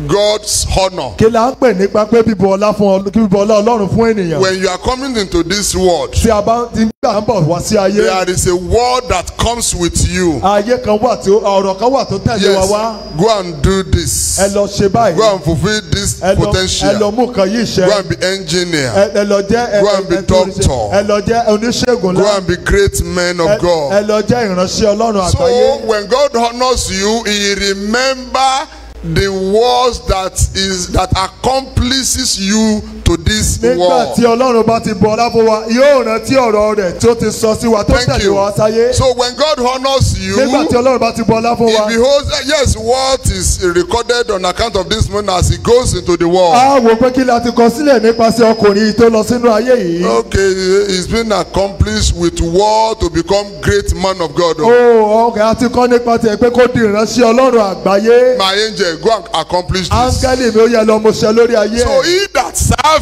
God's honor? kí la ń pè nípa pé bíbu ọlá fún ọ kí bíbu ọlá ọlọ́run fún ènìyàn. When you are coming into this world, tí a bá ti ń gbà ń bọ̀ wá sí ayé. there is a word that comes with you. ayé kan wà tí ọ̀rọ̀ kan wà tó tẹ̀lé wa Yes, wá. go and do this. ẹ lọ ṣe báyìí. Go and fulfill this ẹ lọ ẹ lọ potential. mú nǹkan yìí ṣe. Go and be engineer. ẹ lọ jẹ́ ẹ Go and be doctor. ẹ lọ jẹ́ oníṣègùn Go ńlá. and be great men of God. ẹ lọ jẹ́ ìránṣẹ́ ọlọ́run So àgbáyé. when God honors you, He remember the words that is that accomplishes you to this nígbà tí ọlọ́run bá ti bọ̀ fún wa yóò rántí ọ̀rọ̀ rẹ̀ tí ó ti sọ sí wa tó tẹ̀lé wa sáyé. So when God honors you, nígbà tí ọlọ́run bá ti bọ̀ ọlá fún He wa. beholds yes what is recorded on account of this man as he goes into the world. a wò pé kí la ti kọ sílẹ̀ nípasẹ̀ ọkùnrin tó lọ sínú ayé yìí. Okay, it's been accomplished with what to become great man of God. ó ọkẹ́ a ti kọ́ nípa tiẹ̀ pé kó di ìránṣẹ́ ọlọ́run àgbáyé. My angel, go and accomplish this. áńgẹ́lì mi ó yẹ lọ mo ṣe lórí ayé. So he that serve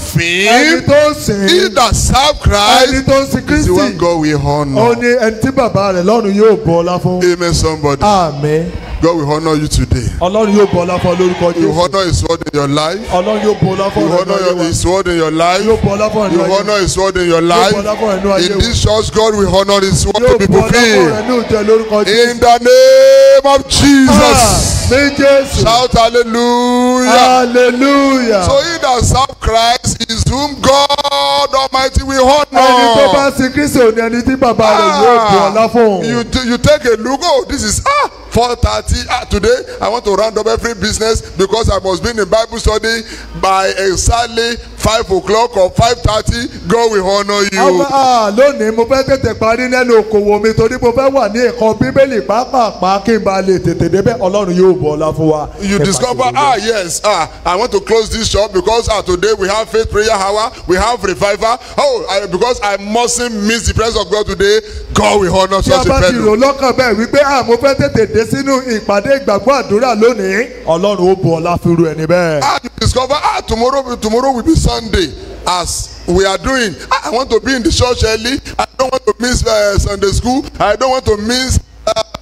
ẹni him, tó sìn he that serve ẹni Christ, tó ń sin is the one kristi. God will ó honor. ní ẹni tí bàbá rẹ̀ lọ́run yóò bọ̀ ọlá fún. Amen, somebody. àmín. God will honor you today. ọlọ́run yóò bọ̀ ọlá fún ọ lórúkọ You honor His word in your life. ọlọ́run yóò bọ̀ ọlá fún You honor your. His word in your life. yóò bọ̀ ọlá fún You ọ̀rọ̀ ẹnu ayé wa. honor His word in your yóò life. ọlá fún ẹnu ayé In this church, God will honor His word to be ọlá fún fulfilled. ọ̀rọ̀ ẹnu lórúkọ jésù. In the name of Jesus. Ah, àmín jésù. Shout hallelujah. hallelujah. So he that serve Christ is whom God Almighty will ẹni tó bá honor. sin kristi ò ní ẹni tí bàbá rẹ̀ yóò bọ̀ ọlá fún. you you take a look. Oh, this is ah four thirty. Ah, today I want to round up every business because I must be in a Bible study by exactly five o'clock or five thirty. God will honor you. Ah, lónìí mo fẹ́ tètè parí lẹ́nu okòwò mi torí mo fẹ́ wà ní ẹ̀kọ́ bíbélì pàápàá kí n bá lè tètè débẹ̀ ọlọ́run yóò bọ̀ ọlá fún wa. you discover ah yes ah i want to close this shop because ah today we have faith prayer hour we have revival oh I, because i mustn't miss the presence of god today god will honor tí a such a bá ti rò lọ́kàn bẹ́ẹ̀ wípé ah mo fẹ́ tètè dé sínú ìpàdé ìgbàgbọ́ àdúrà lónìí ọlọ́run ó bọ̀ ọlá fún irú ẹni bẹ́ẹ̀. ah you discover ah tomorrow tomorrow will be sunday as we are doing. Ah, i want to be in the church early. I don't want to miss uh, sunday school. I don't want to miss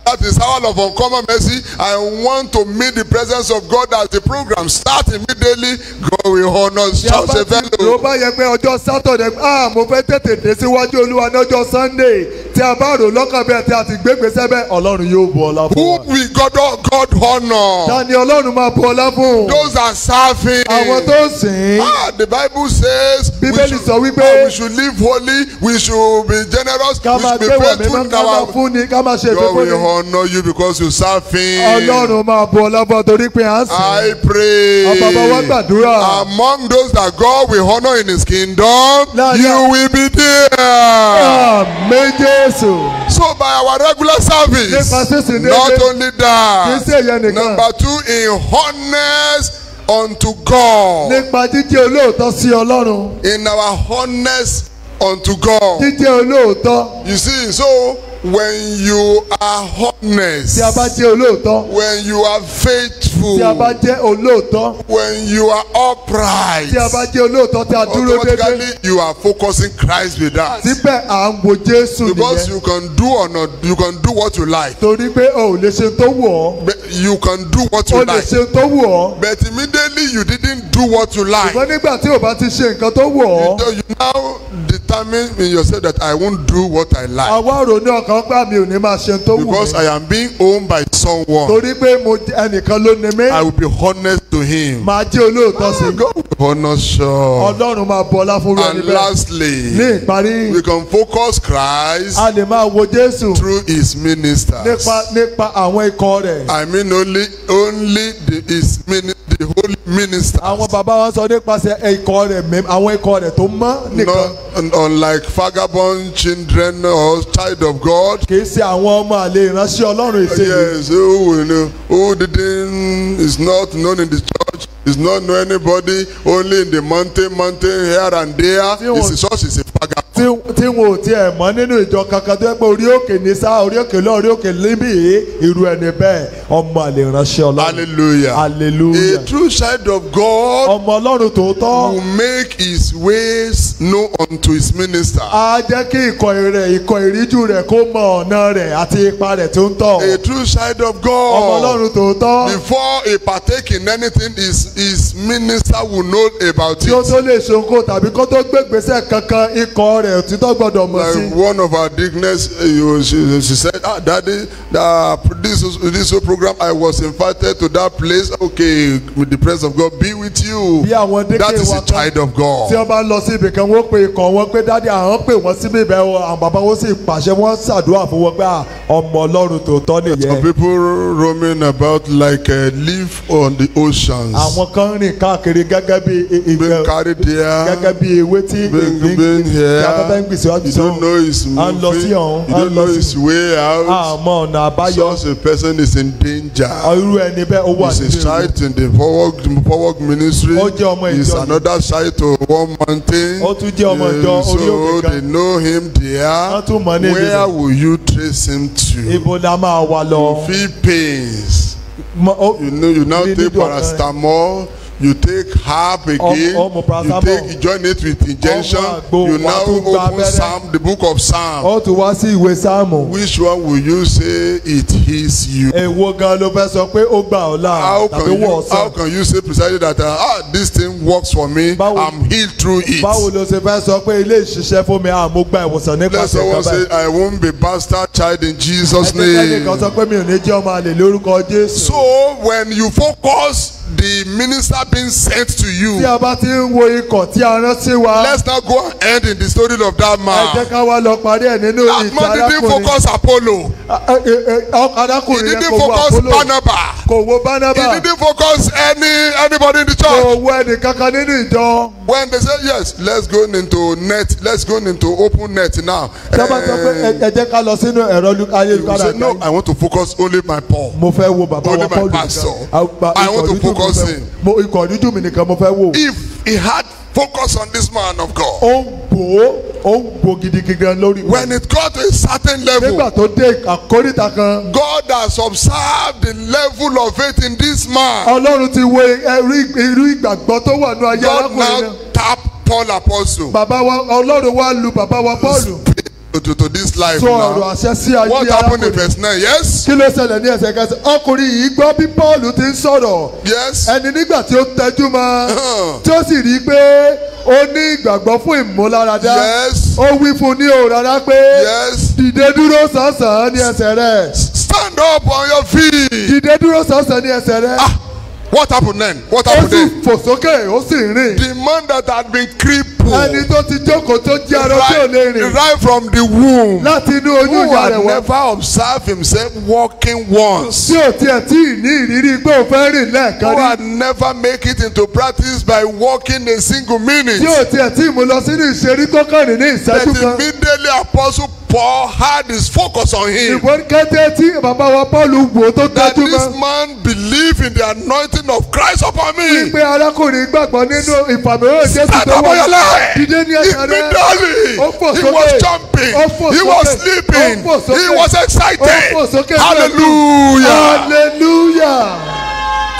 that is hour of uncommon mercy i want to meet the presence of god as the program start immediately god will honor such a fellow. bá yẹ pé ọjọ́ sátọ̀dẹ̀ ah mo fẹ́ tètè dé síwájú olúwa ní ọjọ́ sunday tí a bá rò lọ́kàn bẹ́ẹ̀ tí a ti gbégbèsè bẹ́ẹ̀ ọlọ́run yóò bọ̀ ọlá fún wa. whom will God, God honor? ta ni ọlọ́run máa bọ̀ ọlá fún. Those that serve Him. àwọn tó sìn. Ah, the Bible says Bíbélì sọ wípé- ah, we should live holy, we should be generous, we máa should be gbé faithful ká máa our. fún ni ká máa ṣe ìfẹ́ fún ni. Honor you because you serve Him. ọlọ́run máa bọ̀ ọlá fún ọ torí pé à ń sìn. I pray. Bàbá wa gbàdúrà. Among those that God will honor in His kingdom, Láàrin- you will be there. àmín jésù. So by our regular service, Nípa sísìn déédéé. not only kì í that, ṣe èyàn nìkan number two, in honest unto God. nípa jíjẹ́ olóòótọ́ sí ọlọ́run In our honest unto God. jíjẹ́ olóòótọ́ You see, so when you are honest, tí a bá jẹ́ olóòótọ́ when you are faithful, tí a bá jẹ́ olóòótọ́ when you are upright, tí a bá jẹ́ olóòótọ́ tí a dúró déédéé automatically you are focusing Christ with that. síbẹ̀ à ń wo jésù Because nìyẹn you can do or not, you can do what you like. torí pé o ò lè ṣe tó wù ọ́ You can do what o you lè like. ṣe tó wù ọ́ But immediately you didn't do what you like. ṣùgbọ́n nígbà tí o bá ti ṣe nǹkan tó wù ọ́ you now determine in yourself that I won't do what I like. àwa rò ní ọkàn pé mi ò ní máa ṣe tó wù Because mí I am being owned by someone. torí pé mo ẹnìkan ló ní mí I will be honest to him. máa jẹ́ olóòótọ́ sí i God will honor sure. ọlọ́run máa bọlá fún ẹni And bẹ́ẹ̀ ní lastly, ìparí we can focus Christ a lè máa wo jésù through his ministers. nípa nípa àwọn ikọ̀ rẹ̀ I mean only only the his mini, the holy ministers. àwọn bàbá wa sọ nípasẹ̀ ikọ̀ rẹ̀ àwọn ikọ̀ rẹ̀ tó mọ́ nìkan unlike vagabond children or child of God. kì í ṣe àwọn ọmọ àlè ìránṣẹ́ ọlọ́run ìṣèlú Yes, who will know, who didn't is not known in the church, is not know anybody, only in the mountain, mountain here and there. A church is a vagabond. Tí wọn ò tiẹ̀ mọ́ nínú ìjọ kankan tó yẹ pé orí òkè ní sá orí òkè lọ orí òkè níbí irú ẹni bẹ́ẹ̀ ọmọ àlè ìránṣẹ́ ọlọ́run Hallelujah. hallelujah A true child of God ọmọ ọlọ́run tòótọ́ will make his ways known unto his minister. á jẹ́ kí ikọ̀ rẹ̀ ikọ̀ ìríjú rẹ̀ kó mọ ọ̀nà rẹ̀ àti ipa rẹ̀ tó ń tọ̀ A true child of ọmọ God. ọlọ́run tòótọ́ Before he partake in anything, his, his minister will know about tí ó it. tó lè ṣonko tàbí kó tó gbégbèsè kankan ikọ̀ rẹ̀ òtítọ́ gbọ́dọ̀ mọ̀ sí. Like one of our digners, uh, you- she, she said, ah, Daddy, uh, this, this program, I was invited to that place. Okay, with the presence of God, be with you. bí àwọn That is a child of tí God. wọ́n bá lọ sí ibì kan wọ́n pe ikọ̀ wọn pé dádì àwọn pè wọ́n síbí ibẹ̀ o àwọn bàbá wọn sì pàṣẹ wọ́n ṣàdúrà fún wọn pé à, ọmọ ọlọ́run tòótọ́ Some nìyẹn. people roaming about like a leaf on the oceans. àwọn kan rìn káàkiri gẹ́gẹ́ bí Being carried gẹ́gẹ́ there. bí ewé tí Being, being tí here. Afẹ́fẹ́ ń gbèsè wájú You his À ń lọ sí. You ọ̀hún, à ń lọ sí- his way out. àmọ́ ọ̀nà àbáyọ Such a person is in danger. irú ẹni bẹ́ẹ̀ ó wà He's a nínú ìlú. child in the forward, forward ministry. Ó jẹ́ ọmọ ìjọ. another child to one mountain. Ó tún jẹ́ ọmọ ìjọ Uh, orí So òkè kan. they know him there. Wọ́n tún mọ̀ ní Where ìlú. will you trace him to? ibo la máa wà lọ. Feel pains. You know, you now take paracetamol. You take herb again. ọmọ You paracetamol. take, you join it with injection. Àgbo, You now open. Psalm, the book of Psalm. ó tún wá sí ìwé sáàmù. Which one will you say it is you? èwo gan ló fẹ́ sọ pé ó gbà ọ́ là How tàbí can wọ̀ you how can you say precisely that uh, ah this thing works for me Báwo- I'm healed through it. báwo ló ṣe fẹ́ sọ pé ilé ìṣiṣẹ́ fún mi àmú gba ìwòsàn Let nípasẹ̀ someone say. I won't be bastard child in Jesus kan name. sọ pé mi ò ní jẹ́ ọmọ àlè lórúkọ jésù. So when you focus the minister being sent to tí you, a bá ti ń wo ikọ̀ tí a rán sí wa let's now go and end in the story of that ẹ jẹ́ man. ká wá lọ parí ẹ̀ nínú That ìtàn man didn't arákùnrin. focus Apollo. He arákùnrin yẹn didn't kò wo focus àpólò Barnabas. kò wo bánábà He didn't focus any anybody in the kò church. wo ẹnìkankan nínú ìjọ. When they say yes, let's go into net, let's go into open net now. tí bá sọ pé ẹ- jẹ́ ká lọ sínú ẹ̀rọ lu- You ayélujára say, no. I want to focus only my Paul. mo fẹ́ wo bàbá Only wa my Paul pastor. nìkan. Àgbà- I want to focus fẹ́- mo ikọ̀ ìríjú mi nìkan mo fẹ́ wò. If he had focus on this man of God, ó ń bò ó ń bò gidigidi lórí. when it got to a certain level, nígbà tó dé àkóríta kan God has observed the level of faith in this man. ọlọ́run ti wo irú ìgbàgbọ́ tó wà ní ayé God arákùnrin náà. now tap Paul Apostle bàbá wa ọlọ́run wa lu bàbá wa Pọ́ọ̀lù to, to, this life sọ ọ̀rọ̀ now. àṣẹ sí ayé What happened in verse 9? Yes? kí ló ṣẹlẹ̀ ní ẹsẹ̀ kẹsàn-án ọkùnrin yìí gbọ́ bí Pọ́ọ̀lù ti ń sọ̀rọ̀ Yes? ẹni nígbà tí ó tẹjú mọ́ Uh-huh. tí ó sì rí i pé ó ní ìgbàgbọ́ fún ìmúláradá Yes? ó wí fún un ní òun rárá pé Yes? dìde dúró sánsan ní ẹsẹ̀ rẹ̀ Stand up on your feet. dìde dúró sánsan ní ẹsẹ̀ rẹ̀ Ah, what happened then? What ó happened sì then? fò sókè ó sì rìn The man that had been crippled ẹni tó ti jókòó tó jẹ́ arọ tí ò lè rìn. right from the womb, láti inú oyún who ìyá had rẹ̀ wá. never observed himself walking once, tí ò tiẹ̀ tí ì ní ìrírí pé òun fẹ́ rìn lẹ́ẹ̀kan who rí. had never make it into practice by walking a single minute. tí ò tiẹ̀ tí ì mú lọ sínú ìṣerí ìṣẹ́jú kan. immediately Apostle Paul had his focus on him. ìwọ kété tí bàbá wa Pọ́ọ̀lù wò tó That tọ́jú this mọ́. man believed in the anointing of Christ upon me. wípé arákùnrin gbàgbọ́ nínú ìfàmìíràn Jésù tó wà. Dídé ní rẹ̀. Immediately, he was jumping. He was sleeping. He was excited. Hallelujah. hallelujah.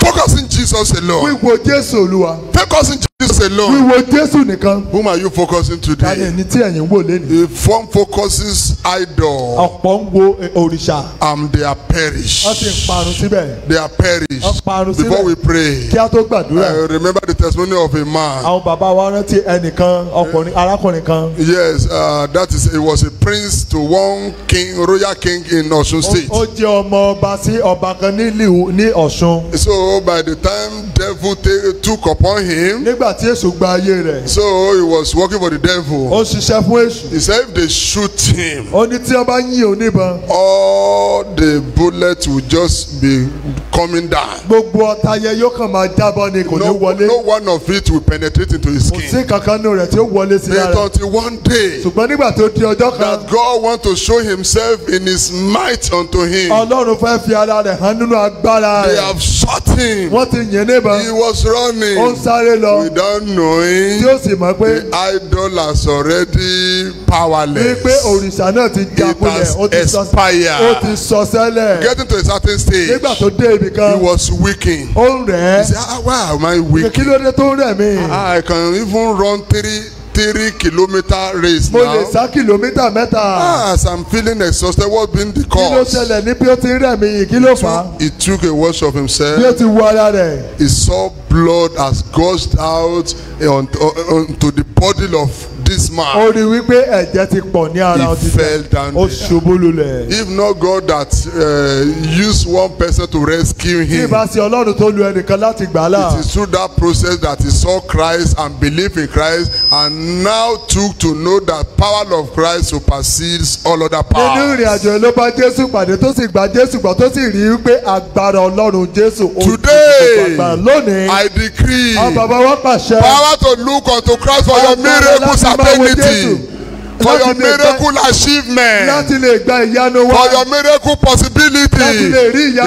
Focus in Jesus alone. wíwo Jésù Olúwa. Focus in Jesus alone. wíwo Jésù nìkan. Whom are you focusing today? ẹni tí ẹ̀yin wò lẹ́nu. If one focuses idol, ọ̀pọ̀ ń wo òrìṣà. um, they are perish. wọ́n sì ń parun síbẹ̀. They are perish. Wọ́n parun síbẹ̀. Before we pray, kí a tó gbàdúrà. I remember the testimony of a man. àwọn bàbá wa rántí ẹnìkan ọkùnrin arákùnrin kan. Yes, uh, that is, he was a prince to one king, royal king in Osun State. ó jẹ́ ọmọ ọba sí ọba kan nílùú ní Ọ̀ṣun. So by the time devil took upon him, nígbà tí èṣù gba ayé rẹ̀. so he was working for the devil. ó ṣiṣẹ́ fún èṣù. He said if they shoot him, ó ní tí wọ́n bá yín oníbọn. all the bullets will just be coming down. gbogbo ọta yẹn yóò kàn máa jábọ́ ni kò ní wọlé. no one of it will penetrate into his kò sí skin. kankan nù rẹ̀ tí ó wọlé sí lára. until one day ṣùgbọ́n nígbà tó di ọjọ́ kan. that God want to show himself in his might unto him. ọlọ́run fẹ́ fi ara rẹ̀ hàn nínú agbára They rẹ̀. have shot him. wọ́n ti yìn níbọn. He was ó ń running sáré lọ. Without tí knowing ó sì mọ̀ pé the idol has already wípé powerless. òrìṣà náà ti has ó ti sọ expired. ó ti sọ sẹ́lẹ̀. Getting to a certain stage, nígbà tó dé he kan was weaking. ó ń rẹ̀ He said, ah, why am I kí weak? ló dé tó ń rẹ̀ mí. I can even run three three kilometer race mo lè now. sá kìlómítà mẹ́ta. Ah, As I'm feeling exhausted, what been the kí ló cause? ṣẹlẹ̀ ní bí ó ti ń rẹ̀ mí yìí kí ló fà á. He took a wash of bí ó himself. ti wọ ara rẹ̀. He saw blood has gushed out on, onto the body of this ó man. rí i wípé ẹ̀jẹ̀ ti pọ̀ ní ara ọtí down ó ṣubú lulẹ̀. If not God that uh, used one person to rescue tí him, ìbá ṣe ọlọ́run tó lu ẹnìkan láti gbà á là. it is through that process that he saw Christ and believed in Christ and now took to know that power of Christ supersedes all other nínú power. ìrìn àjò ló bá jésù pàdé tó sì gba jésù gbọ́ tó sì rí i pé agbára ọlọ́run jésù ó Today, gbogbo lónìí I decree àwọn bàbá wa pàṣẹ power to look unto Christ for your miracle láti Jésù. for your miracle achievement, for your miracle possibility.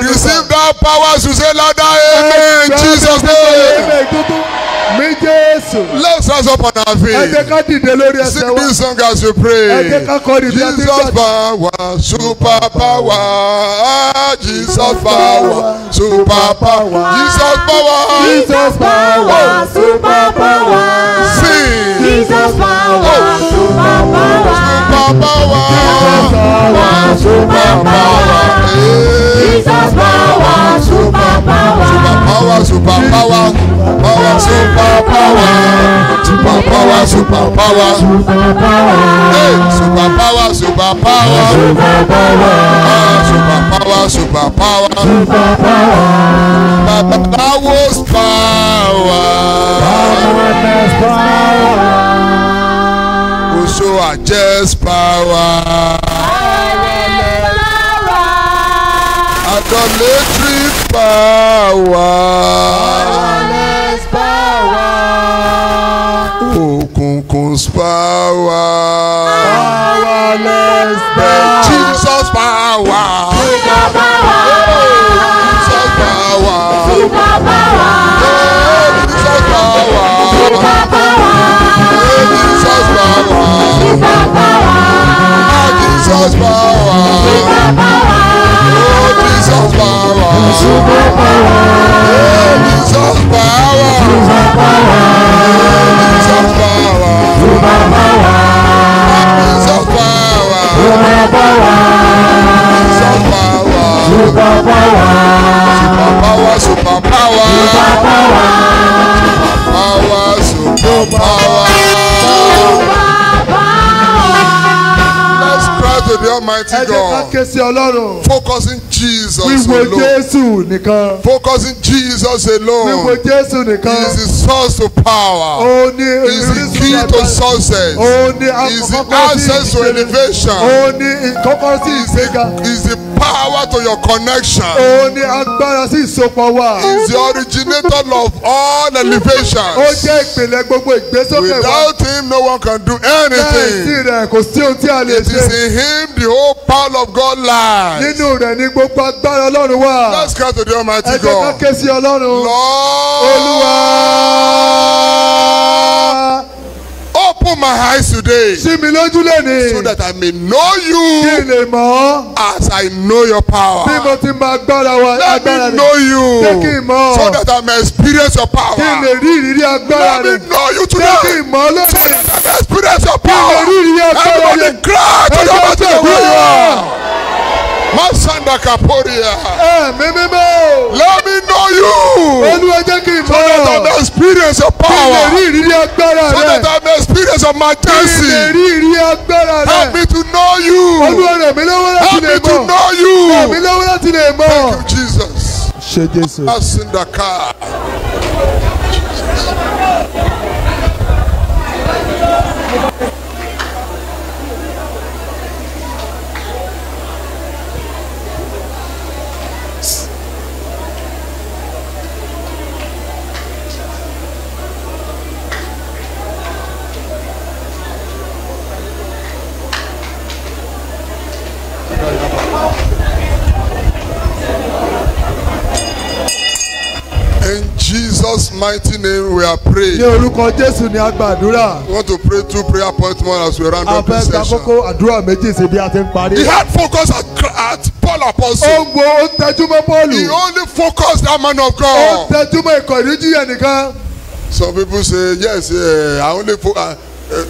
Receive that power to say louder, Amen. Jesus' name. Mi jésù Let's rise up on our ẹ jẹ́ feet. ká dìde lórí ẹsẹ̀ Sing wa this song as we ẹ pray. jẹ́ ká kọrin bí a ti ń Jesus gbàdúrà. power, super power, Jesus power, super power, Jesus power. Jesus power, super power. Sing. Jesus power, super power. Super power. Power, super power. Jesus power, super power. Power, super power, power, super power, super power, super power, hey, super power, super power, ah, super power, super power, Baba, that was power, also I just power, idolatry power. Òkùnkùn's power. Jesus power. Jesus power. Jesus power. Jesus power. Jesus power. Jesus power. Jesus power. Jesus power. Jesus power. Jesus power. Super power, super power. Power, super power. Let's cry to the Almighty God. Focus in Jesus wíwo alone. Jésù nìkan Focusing Jesus wíwo alone. jésù nìkan He is the source to power. ó ní He is the key to success. ó ní He is the access to elevation. ó ní kọ́kọ́ sí ìgbéga He is the power to your connection. ó ní agbára sí ìsopọ̀ wa He is the originator of all ó elevations. jẹ́ ìpìlẹ̀ gbogbo ìgbésókè wa Without him, no one can do láìsí anything. rẹ̀ kò sí ohun tí a lè ṣe is in him the whole power of God lies. nínú rẹ̀ ní gbogbo agbára ọlọ́run wà. Let's cry to the Almighty ẹ jẹ́ ká God. ké sí ọlọ́run. Lord, open my eyes today. Sí mi lójú lónìí. So that I may know kí you lè mọ̀ as I know your power. bí mo ti mọ agbára wa Let me rẹ̀ know you Jẹ́ kí n mọ̀ so that I may experience your kí n lè power. rí ìrírí agbára Let me rẹ̀. know you jẹ́ kí today n mọ̀ ọ́ so lónìí that I experience your power. Everybody cry to the àdúrà. are. Masanda Kaporia. mímọ́ Let me know you so that I may experience your power. So that I may experience your majesty. Help me to know you. Help me to know you. Thank you, Jesus. ṣe jésù. Jesus' mighty name we are ní praying. orúkọ jésù ni a gbàdúrà We want to pray two prayer points more as we round a up this fẹ́ session. kókó àdúrà méjì sí bí a ti ń parí. He had focus at, at Paul ó Apostle. ń wo ó ń tẹjúmọ́ He pọ́ọ̀lù only focused that man of ó ń God. tẹjúmọ́ ikọ̀ ìríjú yẹn nìkan. Some people say, yes, yeah, I only fo- I,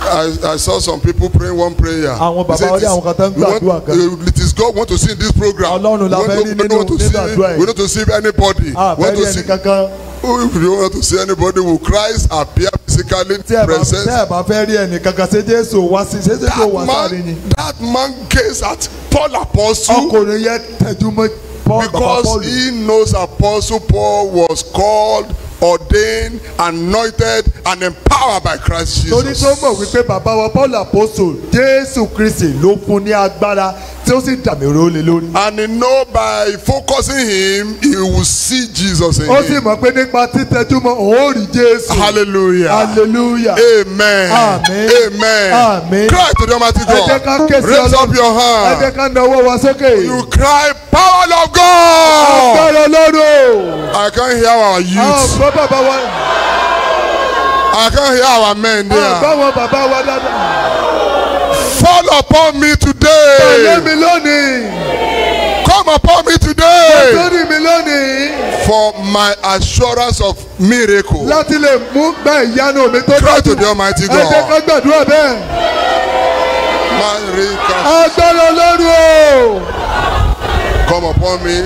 I, I saw some people praying one prayer. Àwọn He bàbá ní àwọn kan tó ń "We want- gbàdúrà kan." uh, It is God want to see in this program. Ọlọ́run la We fẹ́ want rí nínú- want nínú see- àdúrà yìí. We don't to see anybody. a want fẹ́ to ẹnì see kankan if you want to see anybody, will Christ appear physically tí ẹ bá present? tí ẹ bá fẹ́ rí ẹnì kankan ṣé jésù wá sí ṣé jésù wá sáré ni. that man gazed at Paul Apostle ọkùnrin yẹn tẹjúmọ́ pọ́ọ̀lù bàbá because pọ́ọ̀lù. he knows Apostle Paul was called, ordained, anointed, and empowered by Christ torí tó Jesus. mọ̀ wípé bàbá wa paul apostle jésù kristi ló fún ní agbára tí ó sì dàmì ró lé lórí. And he know by focusing him, he will see Jesus in ó sì mọ̀ pé nípa títẹjúmọ́ òun ó rí jésù. Hallelujah. hallelujah. Amen. Amen. Amen. Amen. Cry to the Almighty ẹ jẹ́ ká God. ké sí Raise up ọlọ́run your ẹ jẹ́ hand. ká nawọ́ wa sókè. You cry, power of God. agbára ọlọ́run. I can't hear our àwọn youth. ọ̀gbọ́n bàbá wa I can't hear our men àwọn there. ọ̀gbọ́n bàbá wa dáadáa. Fall upon me tẹ̀lé today. mi lónìí. Come upon me today. sórí mi lónìí. For my assurance of miracle. láti lè mú gba ìyanu mi tó Cry to dájú. the Almighty ẹ jẹ́ ká God. gbàdúrà bẹ́ẹ̀. Marika, agbára ọlọ́run o. Come upon me.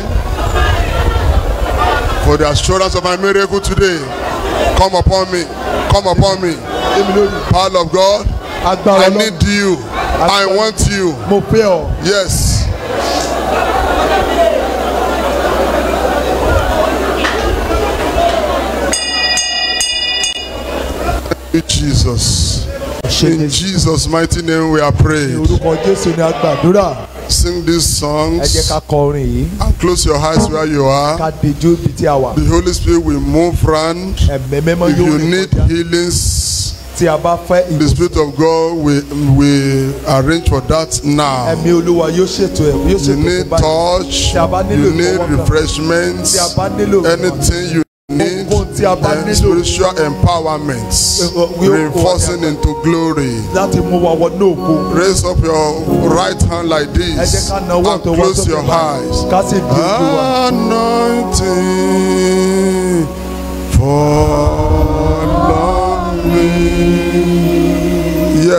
For the assurance of my miracle today. Come upon me. Come upon me. Power of God. Agbára I ọlọ́run. need you. I want you. mo fẹ́ ọ. Yes. Thank you, Jesus. In Jesus' mighty name we are praying. orúkọ jésù ni a gbàdúrà. Sing these ẹ jẹ́ songs ká kọrin yìí. and close your eyes where you are. ká dejú ibi tí a wà. The Holy Spirit will move round. ẹ̀mẹ́ mẹ́mọ́ If yóò you rìn need kọjá. healings, tí a bá fẹ́ the. Spirit of God will, will arrange for that now. ẹ̀mí olúwa yóò ṣètò ẹ̀ yóò You ṣètò need fún báyìí. touch, you need nílò anything you need, and spiritual empowerment, we- reinforcing into glory. láti mú wa wọ ní ògo. Raise up your right hand like ẹ jẹ́ this ká and close your eyes. ká sì di ojú wa. Anointing me.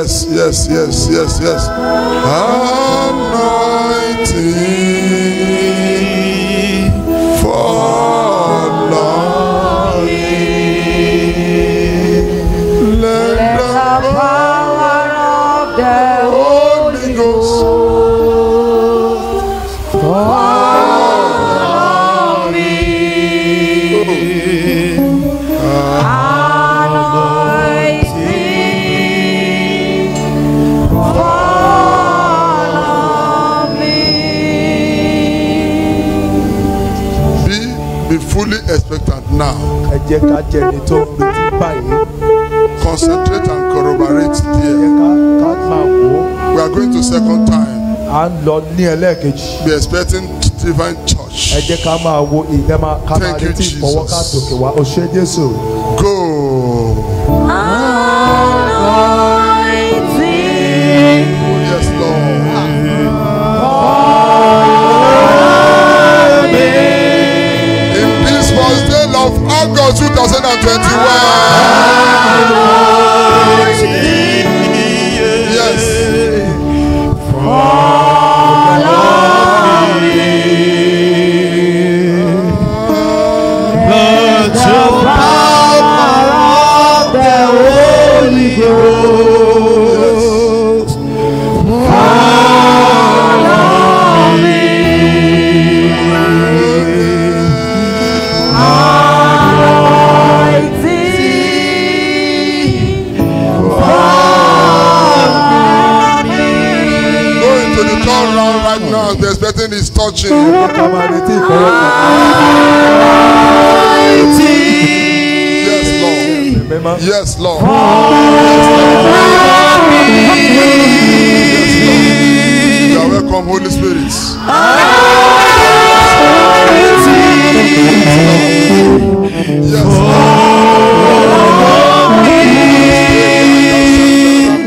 Yes, yes, yes, yes, yes. Anointing now. ẹ jẹ́ ká jẹ́ ẹni tó ń retí báyìí Concentrate and corroborate ẹ there. jẹ́ ká ká máa wò We are going to second time. à ń lọ ní ẹlẹ́ẹ̀kejì Be expecting divine ẹ touch. jẹ́ ká máa wo ìfẹ́ máa ká máa Thank you, retí ìfọwọ́ká Jesus. tòkè wá ṣé Jésù. Go. Yes, August 2021. Now. The expecting is touching. ẹ ká máa retí ìfọwọ́ká Yes, Lord. mímọ́. Yes, Lord. You are welcome, Holy Spirit. Yes, Lord.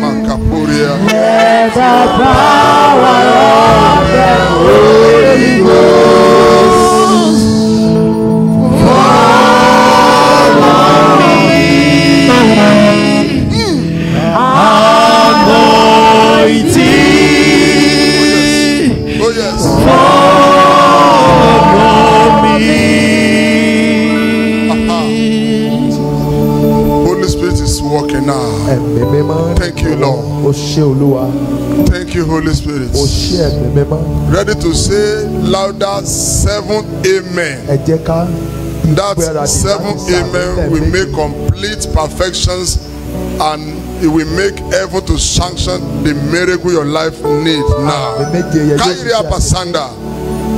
Makapuria. Oh, Holy Spirit. o ṣé ẹ̀mí mímọ́. Ready to say louder seven amen. ẹ jẹ́ ká That seven amen will make complete perfections and it will make heaven to sanction the miracle your life need Àmì now. méje yẹ yóò Kairi ṣiṣẹ́. Apasanda.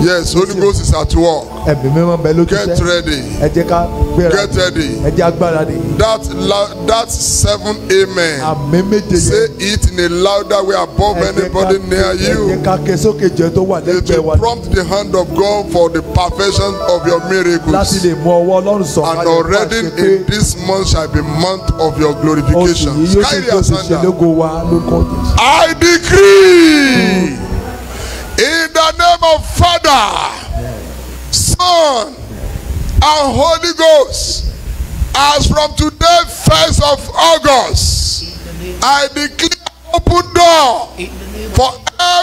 Yes, Holy Ghost is at work. Ẹ̀mí mímọ́ bẹ lójú Get ready. ẹ jẹ́ ká gbéra Get ready. ẹ jẹ́ agbáradì That lou- that seven amen. àmì méje Say yẹ it in a louder way above anybody near ẹ jẹ́ you. ká ké sókè jẹ tó wà It lẹ́gbẹ̀ẹ́ wa will prompt the hand of God for the perfection of your láti miracles. lè mú ọwọ́ ọlọ́run sọ And already in this month shall be month of your oṣù glorification. yìí yóò ṣe tó ṣe ṣe lógo wa lórúkọ Jésù. I decree in the name of Father, Son, and Holy Ghost, as from today, 1st of August, I declare open door for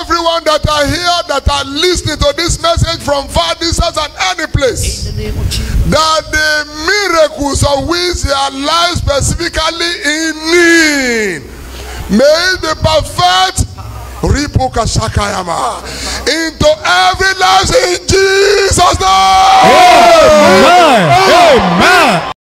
everyone that are here, that are listening to this message from far distance and any place. That the miracles of which they are life specifically in need may it be perfect into every life in Jesus' name. Amen. Amen.